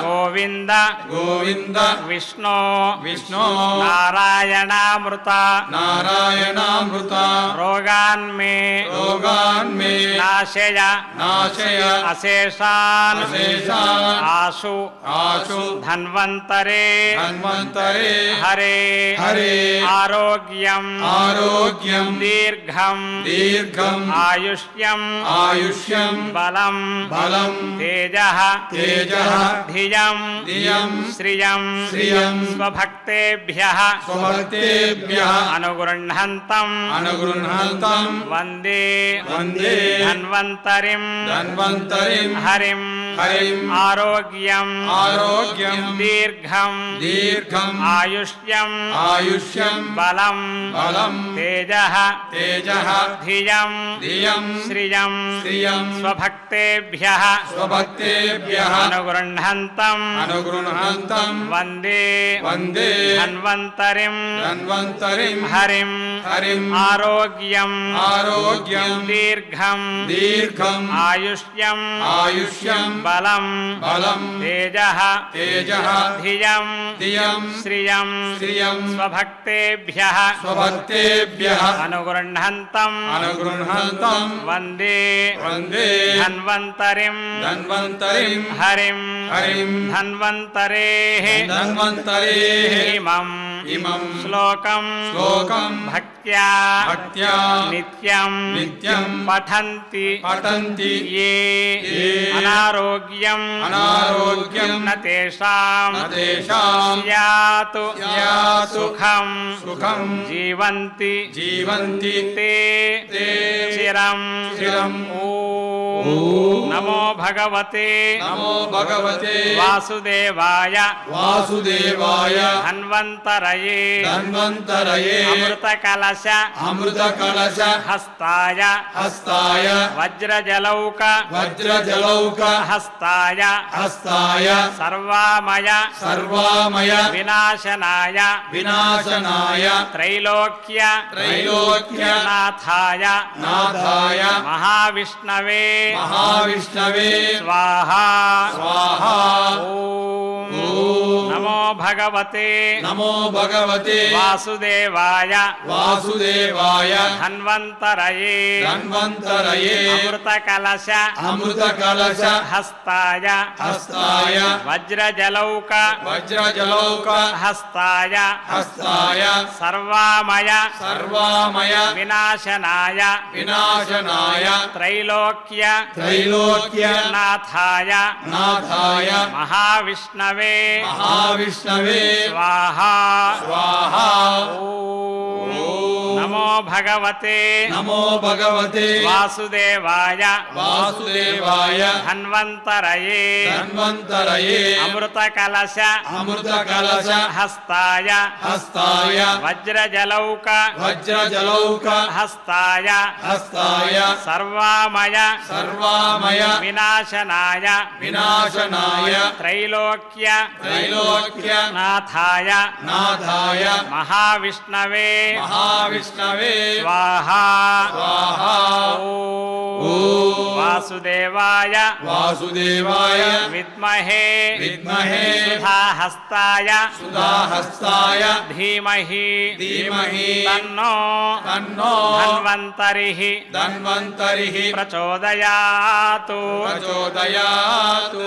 गोविंद गोविंद विष्णु। विष्णु। नारायणामृता। कृपा नारायणामृता। रोगान मे। रोगान मे। नाशय। नाशय। अशेषान। अशेषान। आशु। आशु। धन्वंतरे धन्वंतरे हरे। हरे। आरोग्यम। आरोग्यम। दीर्घम। दीर्घम। आयुष्यम। आयुष्यम। बलम। बलम। तेज। तेज। धियम। धियम। श्रिय श्रिय स्वभक्तेभ्य। स्वभक्तेभ्य। अनुगृह्णन्तम्। अनुगृह्णन्तम्। वन्दे। वन्दे। धन्वन्तरिम्। धन्वन्तरिम्। हरिम्। आरोग्यम। आरोग्यम। दीर्घम। दीर्घम। आयुष्यम। आयुष्यम। बलम बलम। बलम्। तेजः। तेजः। धियम्। धियम्। श्रियम्। श्रियम्। स्वभक्तेभ्यः। स्वभक्तेभ्यः। अनुगृह्णन्तम्। अनुगृह्णन्तम्। वंदे। वंदे। धन्वन्तरिम्। धन्वन्तरिम्। हरिम। हरिम्। आरोग्यम। आरोग्यम्। दीर्घम। दीर्घम्। आयुष्यम। आयुष्यम्। बलम। बलम। तेज। तेज। धियम्। धियम्। श्रिय श्रियम्। स्वभक्तेभ्यः। स्वभक्तेभ्यः। अनुगृह्णन्तम्। अनुगृह्णन्तम्। वंदे वंदे। धन्वंतरी धन्वन्तरिम्। हरि हरिम्। धन्वंतरे धन्वन्तरेः। इमम् इमं श्लोकं श्लोकं भक्त्या भक्त्या नित्यं नित्यं पठन्ति पठन्ति ये अनारोग्यं यातु सुखं सुखं जीवन्ति जीवन्ति ते ते चिरं नमो भगवते नमो भगवते वासुदेवाय वासुदेवाय धन्वन्तरय धन्वन्तरये अमृतकलश अमृतकलश हस्ताय हस्ताय वज्रजलौक वज्रजलौक हस्ताय हस्ताय सर्वामय सर्वामय विनाशनाय विनाशनाय त्रैलोक्य त्रैलोक्य नाथाय नाथाय महाविष्णवे महाविष्णवे स्वाहा स्वाहा नमो भगवते नमो भगवते वासुदेवाय। वासुदेवाय। धन्वन्तरये। धन्वन्तरये। अमृतकलश। अमृतकलश। हस्ताय। हस्ताय। वज्रजलौक। वज्रजलौक। हस्ताय। हस्ताय। सर्वामय। सर्वामय। विनाशनाय। विनाशनाय। त्रैलोक्य। त्रैलोक्य। नाथाय। नाथाय। महाविष्णवे। महाविष्णवे। स्वाहा। नमो भगवते। नमो भगवते। वासुदेवाय। वासुदेवाय। धन्वन्तरये। धन्वन्तरये। अमृत कलश अमृत कलश हस्ताय। हस्ताय। वज्रजलौक। वज्रजलौक। हस्ताय। हस्ताय। सर्वामय। सर्वामय। विनाशनाय। विनाशनाय। त्रैलोक्य। त्रैलोक्य। नाथाय। नाथ य महाविष्णवे। महाविष्णवे। स्वाहा। स्वाहा। वासुदेवाय। वासुदेवाय। विद्महे। विद्महे। सुधाहस्ताय। सुधाहस्ताय। धीमहि। धीमहि। तन्नो। तन्नो। धन्वन्तरिः। धन्वन्तरिः। प्रचोदयातु। प्रचोदयातु।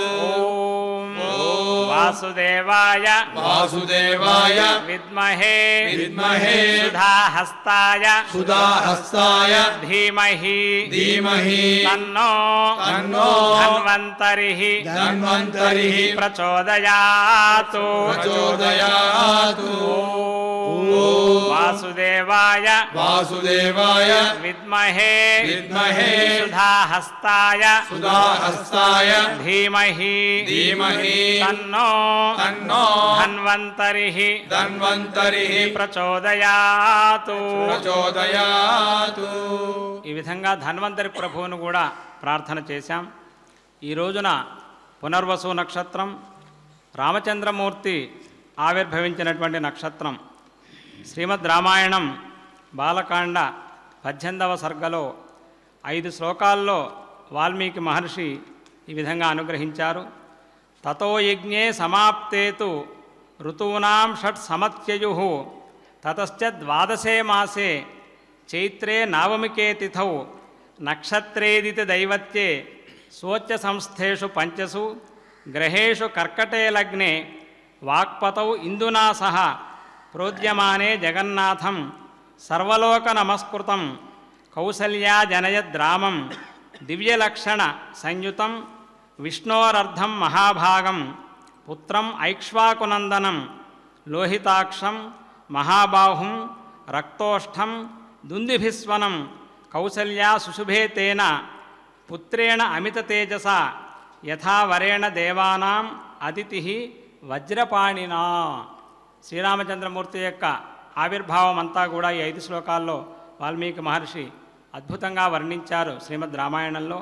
वासुदेवाय। वासुदेवाय। विद्महे। विद्महे। सुधाहस्ताय। सुधाहस्ताय। धीमहि। धीमहि। तन्नो। तन्नो। धन्वन्तरिः। धन्वन्तरिः। प्रचोदयातु। प्रचोदयातु। వాసుదేవాయ. वासुदेवाय విద్మహే. విద్మహే. सुधाहस्ताय सुधाहस्ताय ధీమహి. ధీమహి. తన్నో. తన్నో. धन्वन्तरिः धन्वन्तरिः ప్రచోదయాతు. ప్రచోదయాతు. ఈ విధంగా ధన్వంతరి ప్రభువును కూడా ప్రార్థన చేశాం. ఈ రోజున పునర్వసు నక్షత్రం రామచంద్రమూర్తి ఆవిర్భవించినటువంటి నక్షత్రం. శ్రీమద్ రామాయణం బాలకాండ పద్దెనిమిదవ సర్గలో ఐదు శ్లోకాల్లో వాల్మీకి మహర్షి ఈ విధంగా అనుగ్రహించారు. తతో యజ్ఞే సమాప్తేతు ఋతూనాం షట్ సమత్యయు తతశ్చ ద్వాదశే మాసే చైత్రే నవమికే తిథౌ నక్షత్రేదితి దైవత్యే శోచ్య సంస్థేషు పంచసు గ్రహేషు కర్కటే లగ్నే వాక్పతౌ ఇందునా సహా प्रोद्यमाने जगन्नाथं, सर्वलोकनमस्कृतं दिव्यलक्षण संयुत, विष्णोरर्धं महाभागं पुत्रम ऐक्ष्वाकुनन्दनं लोहिताक्षम महाबाहुं, रक्तोष्ठं, दुन्दिभिस्वनं, कौसल्या सुशुभे तेन पुत्रेण अमिततेजसा यथावरेण वरेण देवानाम् वज्रपाणिना। శ్రీరామచంద్రమూర్తి యొక్క ఆవిర్భావం అంతా కూడా ఈ ఐదు శ్లోకాల్లో వాల్మీకి మహర్షి అద్భుతంగా వర్ణించారు శ్రీమద్ రామాయణంలో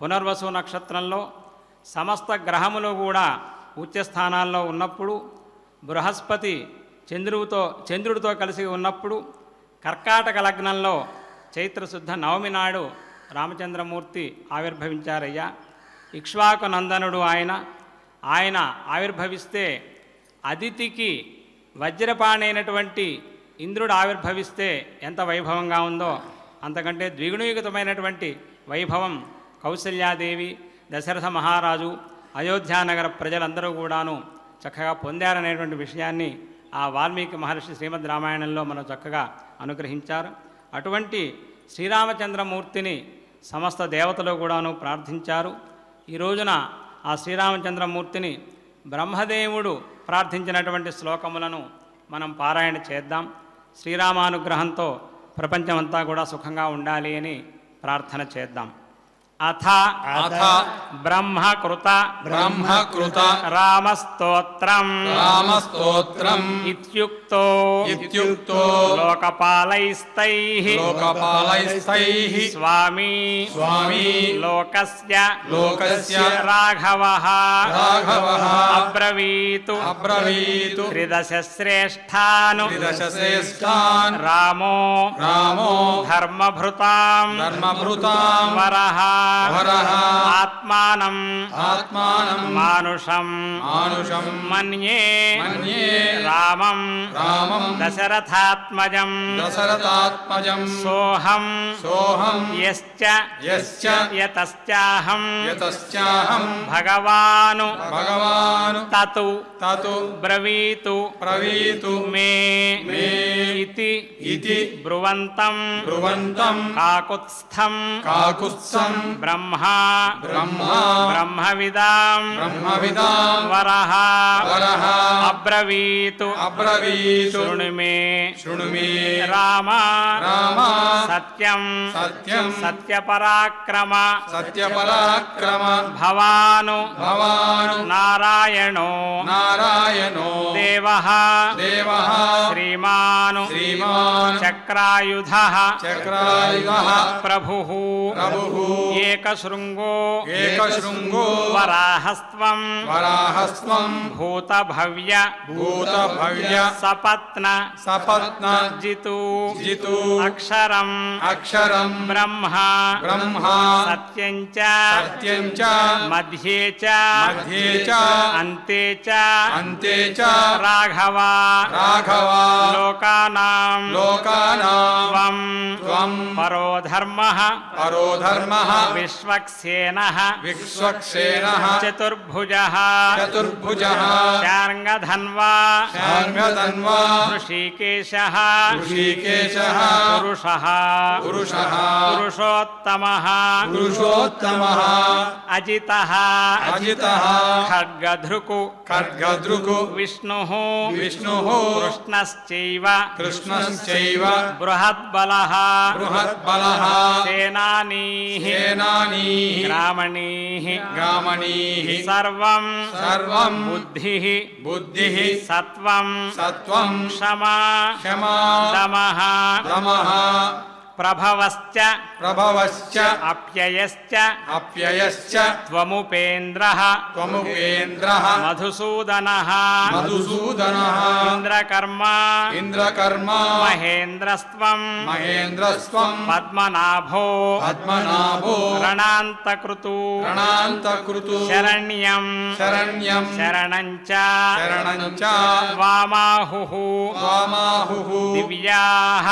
పునర్వసు నక్షత్రంలో సమస్త గ్రహములు కూడా ఉచ్చస్థానాల్లో ఉన్నప్పుడు బృహస్పతి చంద్రుడితో చంద్రుడితో కలిసి ఉన్నప్పుడు కర్కాటక లగ్నంలో చైత్రశుద్ధ నవమి నాడు రామచంద్రమూర్తి ఆవిర్భవించారయ్యా. ఇక్ష్వాకు నందనుడు ఆయన. ఆయన ఆవిర్భవిస్తే అదితికి వజ్రపాణైనటువంటి ఇంద్రుడు ఆవిర్భవిస్తే ఎంత వైభవంగా ఉందో అంతకంటే ద్విగుణయుగతమైనటువంటి వైభవం కౌశల్యాదేవి దశరథ మహారాజు అయోధ్యానగర ప్రజలందరూ కూడాను చక్కగా పొందారనేటువంటి విషయాన్ని ఆ వాల్మీకి మహర్షి శ్రీమద్ రామాయణంలో మనం చక్కగా అనుగ్రహించారు. అటువంటి శ్రీరామచంద్రమూర్తిని సమస్త దేవతలు కూడాను ప్రార్థించారు. ఈ రోజున ఆ శ్రీరామచంద్రమూర్తిని బ్రహ్మదేవుడు ప్రార్థించినటువంటి శ్లోకములను మనం పారాయణ చేద్దాం. శ్రీరామానుగ్రహంతో ప్రపంచమంతా కూడా సుఖంగా ఉండాలి అని ప్రార్థన చేద్దాం. अथ अथ ब्रह्मकृत ब्रह्मकृत रामस्तोत्रम् रामस्तोत्रम् इत्युक्तो इत्युक्तो लोकपालैस्तैः लोकपालैस्तैः स्वामी स्वामी लोकस्य लोकस्य राघवः राघवः अब्रवीतु अब्रवीतु त्रिदश श्रेष्ठानु त्रिदश श्रेष्ठान् रामो रामो धर्मभृताम् धर्मभृताम् वरहा आत्मानम् आत्मानम् मानुषम् मानुषम् मन्ये मन्ये रामम् रामम् दशरथात्मजम् दशरथात्मजम् सोऽहम् सोऽहम् यश्च भगवानु भगवानु ततु ततु ब्रवीतु ब्रवीतु मे मे इति इति ब्रुवन्तम् ब्रुवन्तम् काकुत्स्थम् काकुत्स्थम् ब्रह्मा। ब्रह्मा। ब्रह्मविदाम्। वरः। वरः। अब्रवीतु। अब्रवीतु। शृणु मे शृणु मे राम। राम। सत्यं सत्यं सत्यपराक्रम। सत्यपराक्रम। भवानु। भवानु। नारायणो। नारायणो। देवः। देवः। श्रीमानु। श्रीमान्। चक्रायुधः। चक्रायुधः। प्रभुः। प्रभुः। ये एकशृङ्गो एकशृङ्गो वराहस्त्वम् वराहस्त्वम् भूतभव्य भूतभव्य सपत्न सपत्न जितु जितु अक्षरम् अक्षरम् ब्रह्मा ब्रह्मा सत्यम् च मध्ये च मध्ये च अन्ते च अन्ते च राघवा राघवा श्लोकानाम् लोकाना त्वम् त्वम् परो धर्मः परो धर्मः विश्वक्सेनः। विश्वक्सेनः। चतुर्भुजः। चतुर्भुजः। शार्ङ्गधन्वा। शार्ङ्गधन्वा। ऋषिकेशः। ऋषिकेशः। पुरुषः। पुरुषः। पुरुषोत्तमः। पुरुषोत्तमः। अजितः। अजितः। खड्गधृकु। खड्गधृकु। विष्णुः। विष्णुः। कृष्णश्चैव। कृष्णश्चैव। बृहद्बलः। बृहद्बलः। सेनानीः। ज्ञानी ग्रामणी ग्रामणी सर्व सर्व बुद्धि बुद्धि सत्व सत्व क्षमा क्षमा दम दम प्रभवश्च प्रभवश्च अप्ययश्च अप्ययश्च त्वमुपेन्द्रः त्वमुपेन्द्रः मधुसूदनः मधुसूदनः इन्द्रकर्मा इन्द्रकर्मा महेन्द्रस्त्वम् पद्मनाभोन्तकृतोमाहुः दिव्याः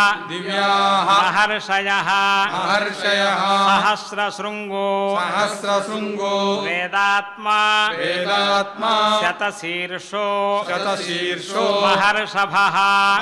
महर्षयः। महर्षयः। सहस्रशृङ्गो। सहस्रशृङ्गो। वेदात्मा। वेदात्मा। शतशीर्षो। शतशीर्षो। महर्षभः।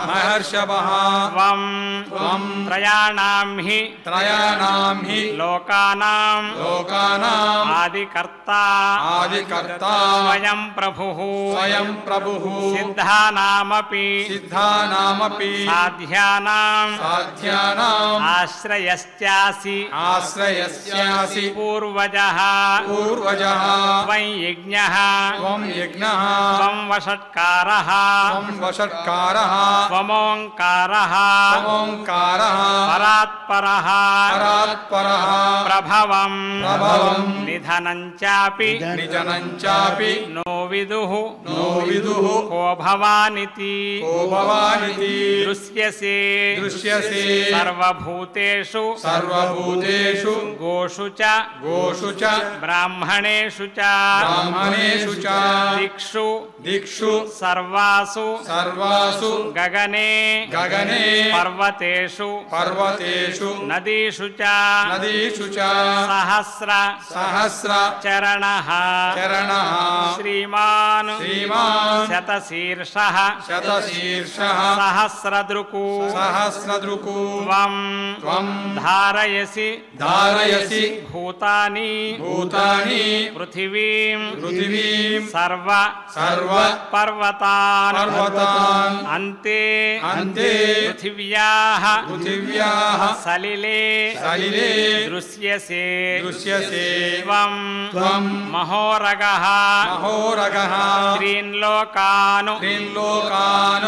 महर्षभः। त्वं। त्वं। त्रयाणां हि। त्रयाणां हि। लोकानां। लोकानां। आदिकर्ता। आदिकर्ता। स्वयं प्रभुः। स्वयं प्रभुः। सिद्धानामपि। सिद्धानामपि। साध्यानां। साध्यानां। आश्रयस्यासी। आश्रयस्यासी। पूर्वजः। पूर्वजः। त्वं यज्ञः। त्वं यज्ञः। त्वं वषट्कारः। त्वं वषट्कारः। त्वमोङ्कारः। त्वमोङ्कारः। परात्परः। परात्परः। प्रभवम्। प्रभवम्। निधनं चापि। निधनं चापि। नो विदुः। नो विदुः। को भवानिति। को भवानिति। दृश्यसे। दृश्यसे। सर्वभू भूतेषु सर्वभूतेषु गोषु च गोषु च ब्राह्मणेषु च ब्राह्मणेषु च दिक्षु दिक्षु सर्वासु सर्वासु गगने गगने पर्वतेषु पर्वतेषु नदीषु च नदीषु च सहस्र सहस्र चरणः चरणः श्रीमान् श्रीमान् शतशीर्षः शतशीर्षः सहस्रदृकु सहस्रदृकु त्वम् శతశీర్ష శతశీర్ష సహస్రదృకు సహస్రదృకు త్వం త్వం ధారయసి ధారయసి భూతాని భూతాని పృథివీం పృథివీం సర్వ సర్వ పర్వతాన్ పర్వతాన్ అంతే అంతే పృథివ్యాః పృథివ్యాః సలిలే సలిలే దృశ్యసే దృశ్యసే త్వం త్వం మహోరగః మహోరగః త్రీన్లోకాను త్రిలోకాన్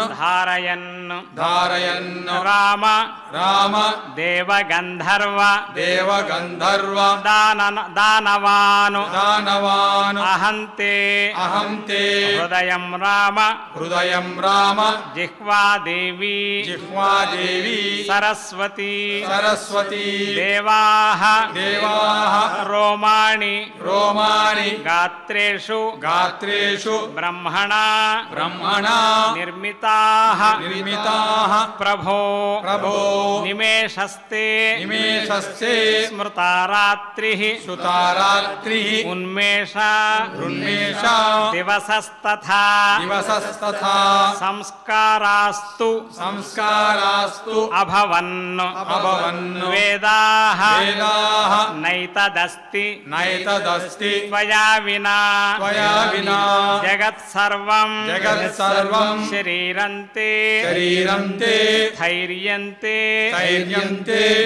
देवगन्धर्व। देवगन्धर्व। दानवान्। दानवान्। अहन्ते। हृदयं राम। हृदयं राम। जिह्वा देवी। जिह्वा देवी। सरस्वती। सरस्वती। देवाः। देवाः। रोमाणि। रोमाणि। गात्रेषु। गात्रेषु। ब्रह्मणा। ब्रह्मणा। निर्मिताः। निर्मिताः। प्रभो। प्रभो। निमेष। निमेषस्ते निमेषस्ते स्मृता रात्रिः श्रुता रात्रिः उन्मेषा उन्मेषा दिवसस्तथा दिवसस्तथा संस्कारास्तु संस्कारास्तु अभवन् अभवन् वेदाः वेदाः नैतदस्ति नैतदस्ति त्वया विना त्वया विना जगत् सर्वम् जगत् सर्वम् शरीरन्ते शरीरन्ते धैर्यन्ते धैर्य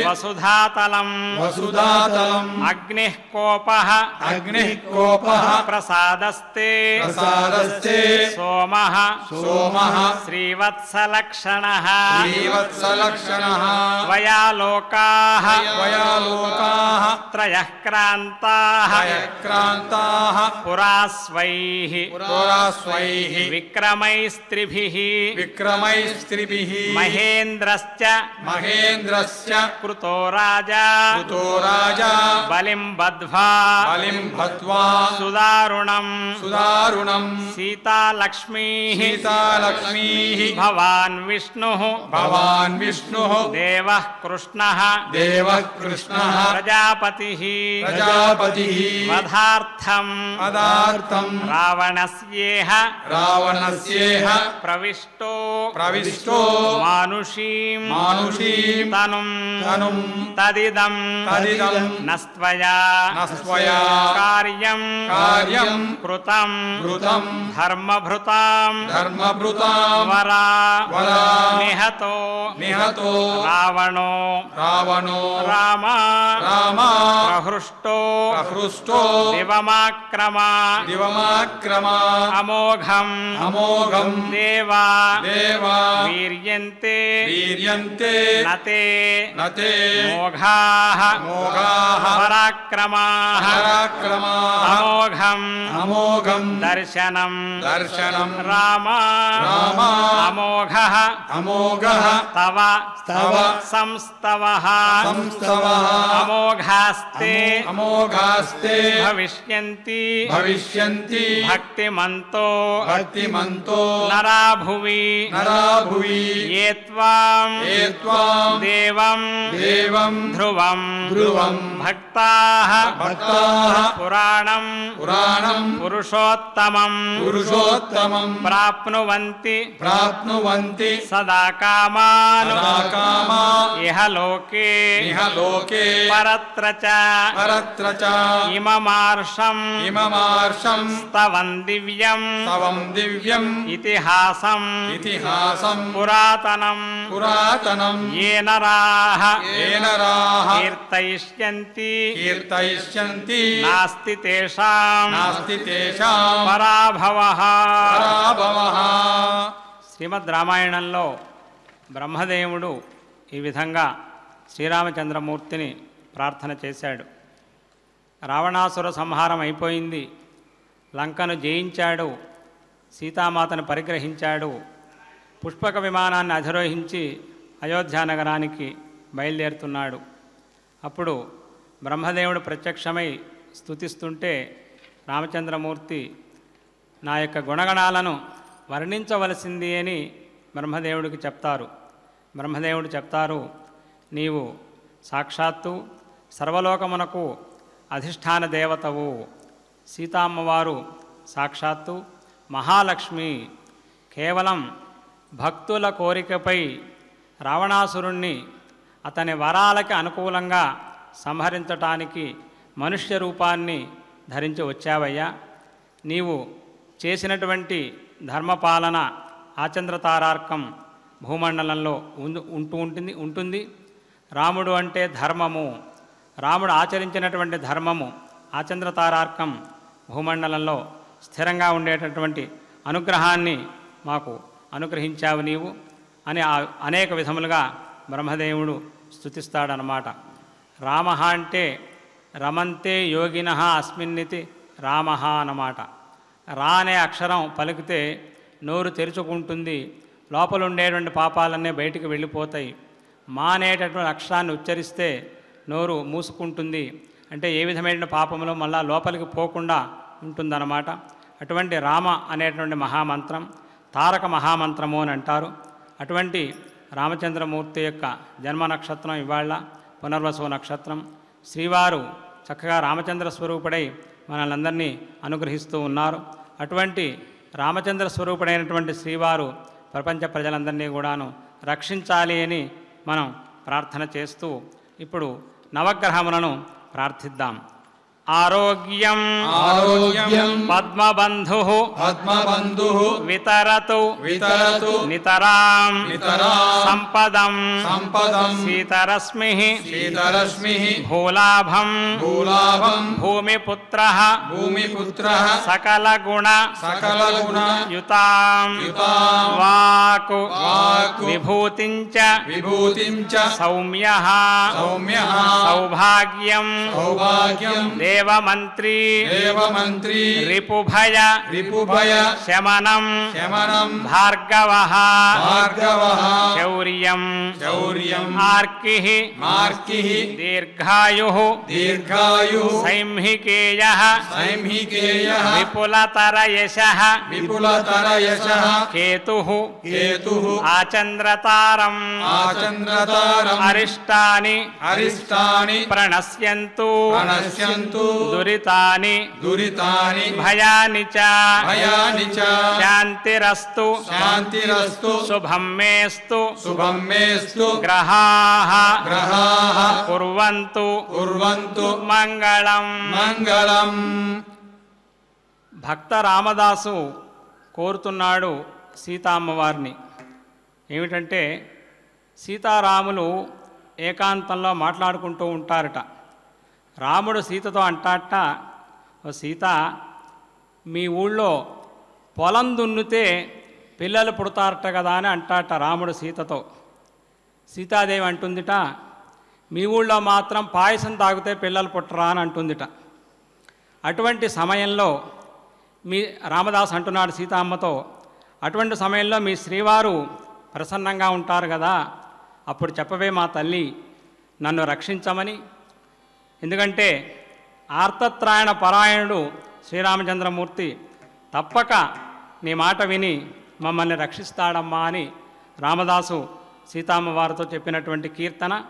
वसुधातलम्। वसुधातलम्। अग्निः कोपः। अग्निः कोपः। प्रसादस्ते। प्रसादस्ते। सोमः। सोमः। श्रीवत्सलक्षणः। श्रीवत्सलक्षणः। त्वया लोकाः त्वया लोकाः त्रयः क्रान्ताः क्रान्ताः। पुरास्वैः। पुरास्वैः। विक्रमैस्त्रिभिः। विक्रमैस्त्रिभिः। महेन्द्रश्च। महेन्द्र तस्य कृतो राजा। कृतो राजा। बलिं बध्वा। बलिम भत्वा सुदारुणम सुदारुणम सीता लक्ष्मी सीता लक्ष्मी भवान विष्णु। भवान विष्णु। देव कृष्ण। देव कृष्ण। प्रजापति। प्रजापति। पदार्थम पदार्थम रावण पदार्थम् रावण रावणस्येह। प्रविष्टो। प्रविष्टो। मानुषी मानुषी तनुम् तदिदम् तदिदम् नस्त्वया नस्त्वया कार्यम् कार्यम् कृतम् कृतम् धर्मभृताम् धर्मभृताम् वरा वरा निहतो निहतो रावणो रावणो राम राम प्रहृष्टो प्रहृष्टो दिवमाक्रमा दिवमाक्रमा अमोघम् अमोघम् देवा देवा वीर्यन्ते वीर्यन्ते नते नते मोघाः मोघाः पराक्रमाः पराक्रमाः अमोघम् अमोघम् दर्शनम् दर्शनम् राम अमोघः अमोघः तव तव संस्तवः संस्तवः अमोघास्ते अमोघास्ते भविष्यन्ति भविष्यन्ति भक्तिमन्तो भक्तिमन्तो नरा भुवि नरा भुवि ये त्वाम् ये त्वाम् देव देवम्। देवम्। ध्रुवम्। ध्रुवम्। भक्ताः। भक्ताः। पुराणम्। पुराणम्। पुरुषोत्तमम्। पुरुषोत्तमम्। प्राप्नुवन्ति। प्राप्नुवन्ति। सदा कामान्। कामा इह लोके। इह लोके। परत्र च। परत्र च। इममार्षम्। इममार्षम्। स्तवम् दिव्यम्। स्तवम् दिव्यम्। इतिहासम्। इतिहासम्। पुरातनम्। पुरातनम्। येन रा నాస్తి నాస్తి శ్రీమద్ రామాయణంలో బ్రహ్మదేవుడు ఈ విధంగా శ్రీరామచంద్రమూర్తిని ప్రార్థన చేశాడు. రావణాసుర సంహారం అయిపోయింది. లంకను జయించాడు. సీతామాతను పరిగ్రహించాడు. పుష్పక విమానాన్ని అధిరోహించి అయోధ్యా నగరానికి బయలుదేరుతున్నాడు. అప్పుడు బ్రహ్మదేవుడు ప్రత్యక్షమై స్తుతిస్తుంటే రామచంద్రమూర్తి నా యొక్క గుణగణాలను వర్ణించవలసింది అని బ్రహ్మదేవుడికి చెప్తారు. బ్రహ్మదేవుడు చెప్తారు నీవు సాక్షాత్తు సర్వలోకమునకు అధిష్టాన దేవతవు. సీతామ్మవారు సాక్షాత్తు మహాలక్ష్మి. కేవలం భక్తుల కోరికపై రావణాసురుణ్ణి అతని వరాలకి అనుకూలంగా సంహరించటానికి మనుష్య రూపాన్ని ధరించి వచ్చావయ్యా. నీవు చేసినటువంటి ధర్మపాలన ఆచంద్రతారార్కం భూమండలంలో ఉందు ఉంటూ ఉంటుంది ఉంటుంది. రాముడు అంటే ధర్మము. రాముడు ఆచరించినటువంటి ధర్మము ఆచంద్రతారార్కం భూమండలంలో స్థిరంగా ఉండేటటువంటి అనుగ్రహాన్ని మాకు అనుగ్రహించావు నీవు. అని అనేక విధములుగా బ్రహ్మదేవుడు స్థుతిస్తాడనమాట రామ అంటే రమంతే యోగిన అస్మిన్నితి రామ అన్నమాట. రా అనే అక్షరం పలికితే నోరు తెరుచుకుంటుంది లోపల ఉండేటువంటి పాపాలన్నీ బయటికి వెళ్ళిపోతాయి. మా అనేటటువంటి అక్షరాన్ని ఉచ్చరిస్తే నోరు మూసుకుంటుంది. అంటే ఏ విధమైన పాపములో మళ్ళా లోపలికి పోకుండా ఉంటుందన్నమాట. అటువంటి రామ అనేటువంటి మహామంత్రం తారక మహామంత్రము అని అంటారు. అటువంటి రామచంద్రమూర్తి యొక్క జన్మ నక్షత్రం ఇవాళ పునర్వసు నక్షత్రం. శ్రీవారు చక్కగా రామచంద్ర స్వరూపుడై మనలందరినీ అనుగ్రహిస్తూ ఉన్నారు. అటువంటి రామచంద్ర స్వరూపుడైనటువంటి శ్రీవారు ప్రపంచ ప్రజలందరినీ కూడాను రక్షించాలి అని మనం ప్రార్థన చేస్తూ ఇప్పుడు నవగ్రహములను ప్రార్థిద్దాం. आरोग्यम। आरोग्यम। पद्मबंधु पद्मबंधु वितरतु। वितरतु। नितराम। नितराम। संपदम संपदम सीतरश्मि। सीतरश्मि। भूलाभम। भूलाभम। भूमिपुत्रः। भूमिपुत्रः। सकलगुणा। सकलगुणा। युताम। युताम। वाकु। वाकु। विभूतिञ्च। विभूतिञ्च। सौम्यः। सौम्यः। सौभाग्यम। सौभाग्यम। देवमन्त्री। देवमन्त्री। रिपुभय। रिपुभय। शमनम। शमनम। भार्गवः। भार्गवः। शौर्यम। शौर्यम। मार्किः। मार्किः। दीर्घायुः। दीर्घायुः। संहिकेयः। संहिकेयः। विपुलतरयशः। विपुलतरयशः। केतुः। केतुः। आचन्द्रतारम्। आचन्द्रतारम्। अरिष्टानि। अरिष्टानि। प्रणश्यन्तु। प्रणश्यन्तु। దురితాని దురితాని భయాని చ భయాని చ శాంతిరస్తు శాంతిరస్తు శుభం మేస్తు శుభం మేస్తు గ్రహాః గ్రహాః కుర్వంతు కుర్వంతు మంగళం మంగళం భక్త రామదాసు కోరుతున్నాడు సీతామ్మవారిని. ఏమిటంటే సీతారాములు ఏకాంతంలో మాట్లాడుకుంటూ ఉంటారట. రాముడు సీతతో అంటాట ఓ సీత మీ ఊళ్ళో పొలం దున్నితే పిల్లలు పుడతారట కదా అని అంటాట రాముడు సీతతో. సీతాదేవి అంటుందిట మీ ఊళ్ళో మాత్రం పాయసం తాగితే పిల్లలు పుట్టరా అని అంటుందిట. అటువంటి సమయంలో మీ రామదాస్ అంటున్నాడు సీతామ్మతో అటువంటి సమయంలో మీ శ్రీవారు ప్రసన్నంగా ఉంటారు కదా అప్పుడు చెప్పవే మా తల్లి నన్ను రక్షించమని ఎందుకంటే ఆర్తత్రాయణ పరాయణుడు శ్రీరామచంద్రమూర్తి తప్పక నీ మాట విని మమ్మల్ని రక్షిస్తాడమ్మా అని రామదాసు సీతమ్మ వారితో చెప్పినటువంటి కీర్తన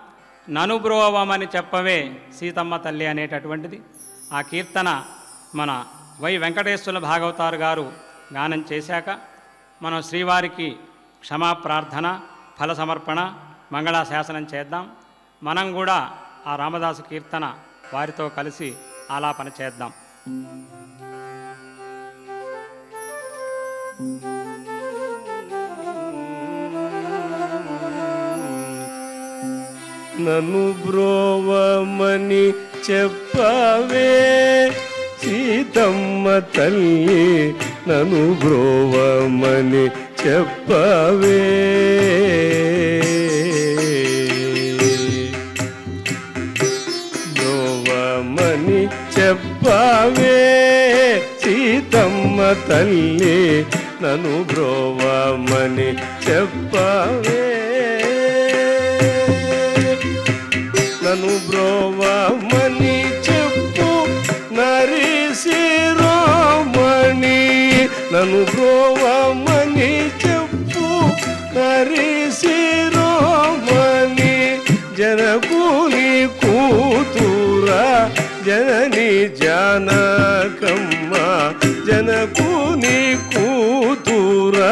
ననుబ్రోవమని చెప్పవే సీతమ్మ తల్లి అనేటటువంటిది. ఆ కీర్తన మన వై వెంకటేశ్వర భాగవతారు గారు గానం చేశాక మనం శ్రీవారికి క్షమా ప్రార్థన ఫల సమర్పణ మంగళాశాసనం చేద్దాం. మనం కూడా ఆ రామదాసు కీర్తన వారితో కలిసి ఆలాపన చేద్దాం నన్ను బ్రోవమని చెప్పవే సీతమ్మ తల్లి నన్ను బ్రోవమని చెప్పవే. బ్రోవవే సీతమ్మ తల్లి నను బ్రోవమని చెప్పవే. నను బ్రోవమని చెప్పు నరి శిరోమణి నను బ్రోవమ జనకుని కూతురా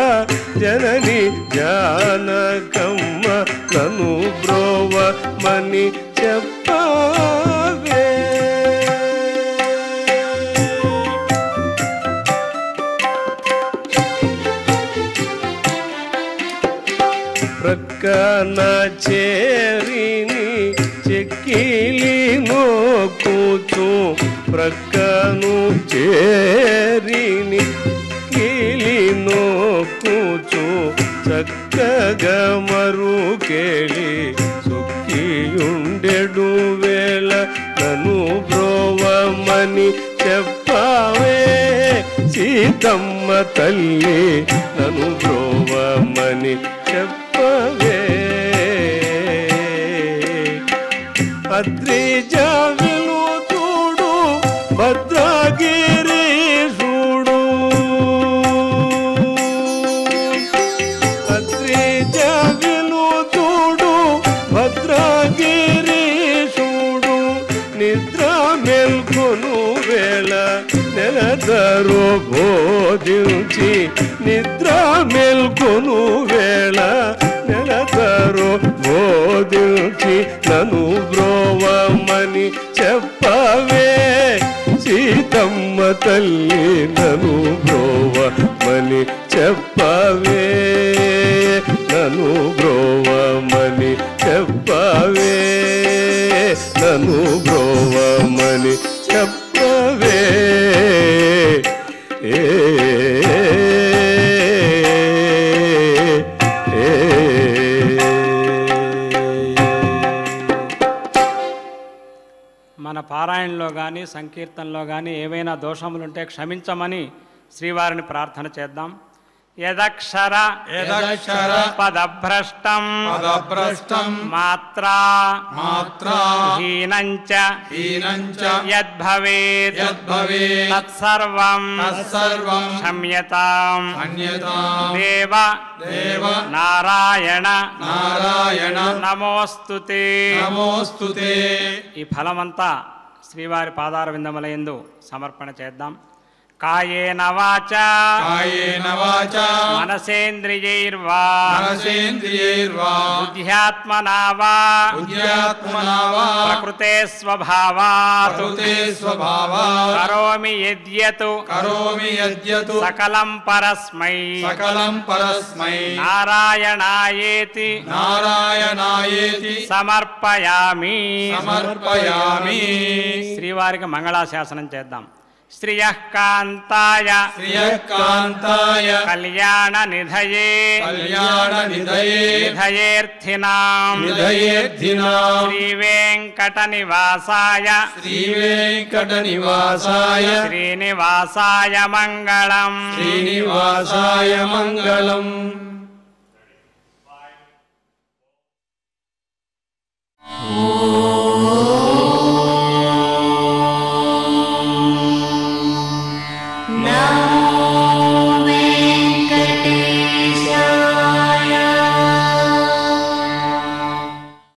జనని జానకమ్మ నన్ను బ్రోవమని చెప్పవే. ప్రక్కన చేరిని చెక్కిలి నోకుచు ప్రక్కను చేరిని కిలినో కూచు చక్కగా మరుకేళి సుఖి ఉండెడు వేళ తను బ్రోవమని చెప్పవే సీతమ్మ తల్లి నను బ్రోవమని చెప్ప నుంచి నిద్ర మేల్కొను వేళ నెలతరు బోధించి నను ద్రోవమని చెప్పవే. సీతమ్మ తల్లి నను ద్రోవమని చెప్పవే. నను బ్రో పారాయణలో కానీ సంకీర్తనలో కానీ ఏవైనా దోషములుంటే క్షమించమని శ్రీవారిని ప్రార్థన చేద్దాం. యదక్షర యదక్షర పదభ్రష్టం పదభ్రష్టం మాత్రా మాత్రా హీనంచ హీనంచ యద్భవేత్ యద్భవేత్ తత్సర్వం తత్సర్వం క్షమ్యతాం. అన్యతాం దేవ దేవ నారాయణ నారాయణ నమోస్తుతే. నమోస్తుతే. ఈ ఫలమంతా శ్రీవారి పాదార విందమలయందు సమర్పణ చేద్దాం. కాయేన వాచ కాయేన వాచా మనసేంద్రియైర్వా మనసేంద్రియైర్వా బుద్ధ్యాత్మనా వా బుద్ధ్యాత్మనా వా ప్రకృతే స్వభావాత్ ప్రకృతే స్వభావాత్ కరోమి యద్యత్ కరోమి యద్యతు సకలం పరస్మై సకలం పరస్మై నారాయణాయేతి నారాయణాయేతి సమర్పయామి సమర్పయామి శ్రీవారికి మంగళాశాసనం చేద్దాం श्रियः कान्ताय श्रियः कान्ताय कल्याणनिधये। कल्याणनिधये। निधयेऽर्थिनाम्। निधयेऽर्थिनाम्। श्रीवेङ्कटनिवासाय। श्रीवेङ्कटनिवासाय। श्रीनिवासाय मङ्गलम्। श्रीनिवासाय मङ्गलम्। ओ